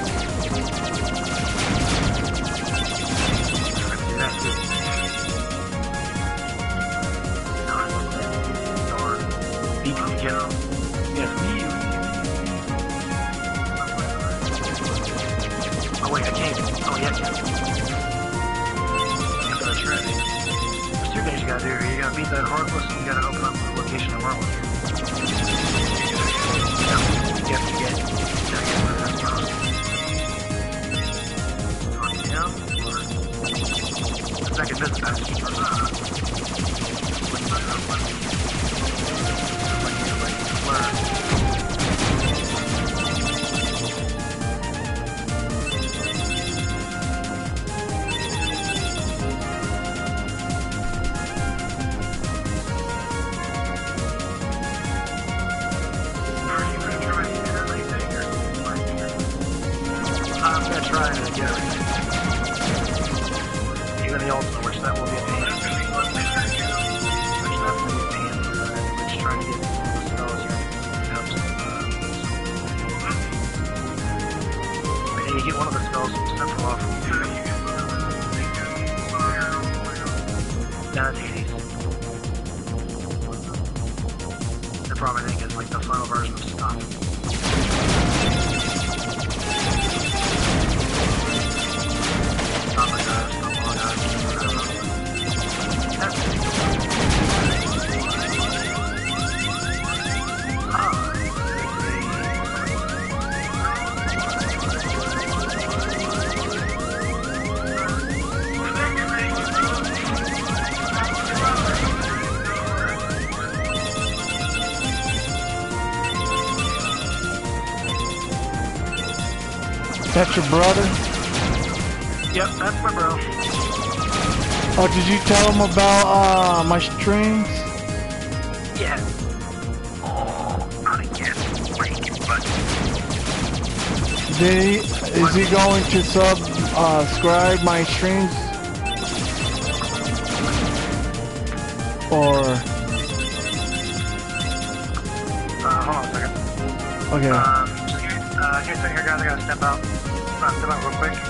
That's your brother? Yep, that's my bro. Oh, did you tell him about uh, my streams? Yeah. Oh, not again. Did he, is he going to sub uh, subscribe my streams? Or uh, hold on a second. okay, Um, just uh, a second guys. I gotta step out. Uh,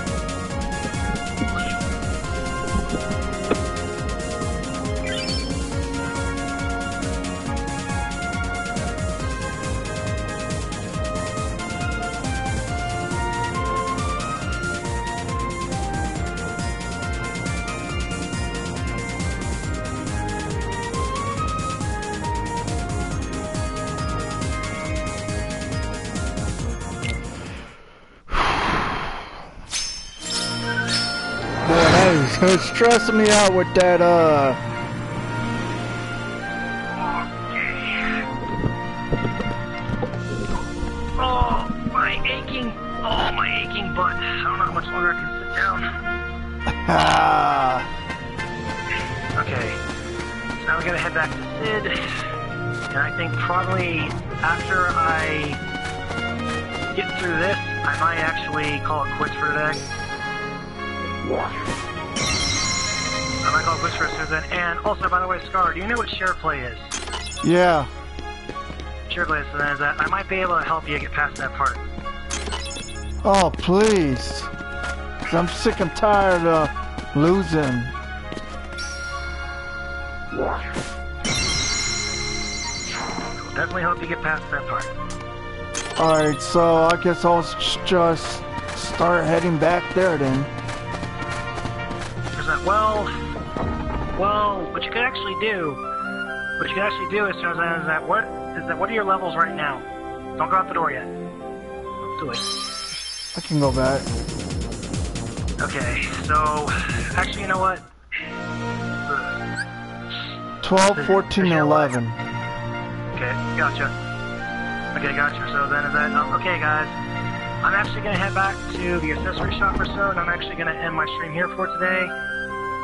stressing me out with that. Uh, Oh, my aching. Oh, my aching butt. I don't know how much longer I can sit down. ah, Okay. So now we gotta head back to Cid. And I think probably after I get through this, I might actually call it quits for today. For today. And also, by the way, Scar, do you know what share play is? yeah. Share play is that I might be able to help you get past that part. Oh, please. I'm sick and tired of losing. Definitely hope you get past that part. Alright, so I guess I'll just start heading back there then. Is that well? Well, what you could actually do, what you could actually do is, is that, what is that? What are your levels right now? Don't go out the door yet. Do it. I can go back. Okay. So, actually, you know what? 12, 14, and 11. Okay, gotcha. Okay, gotcha. So then is that um, okay, guys? I'm actually gonna head back to the accessory shop or so, and I'm actually gonna end my stream here for today.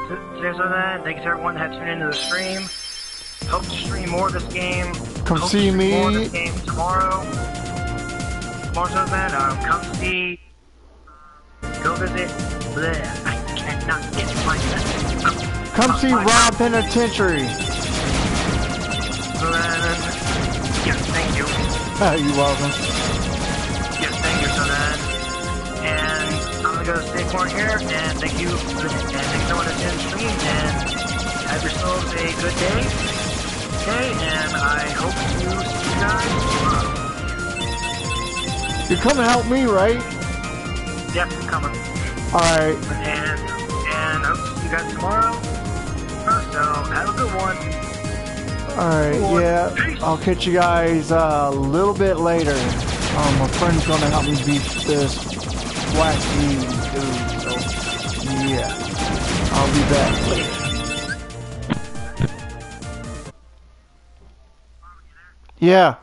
T- Today, so then, thank you to everyone that tuned into the stream. Hope to stream more of this game. Come Hope see stream More of me. this game tomorrow. More so then, um, come see. Go visit. Bleh, I cannot get my sentence. Come see my- Rob Penitentiary. Yes, thank you. You're welcome. And I'm gonna go to State Corn here, and thank you, and thank you so much for the stream, and have yourselves a good day. Okay, and I hope to see you guys tomorrow. You come and help me, right? Yep, I'm coming. Alright. And, and I hope to see you guys tomorrow. So, have a good one. Alright, yeah. I'll catch you guys uh, a little bit later. Um, my friend's gonna help me beat this wacky dude, so yeah. I'll be back. Yeah.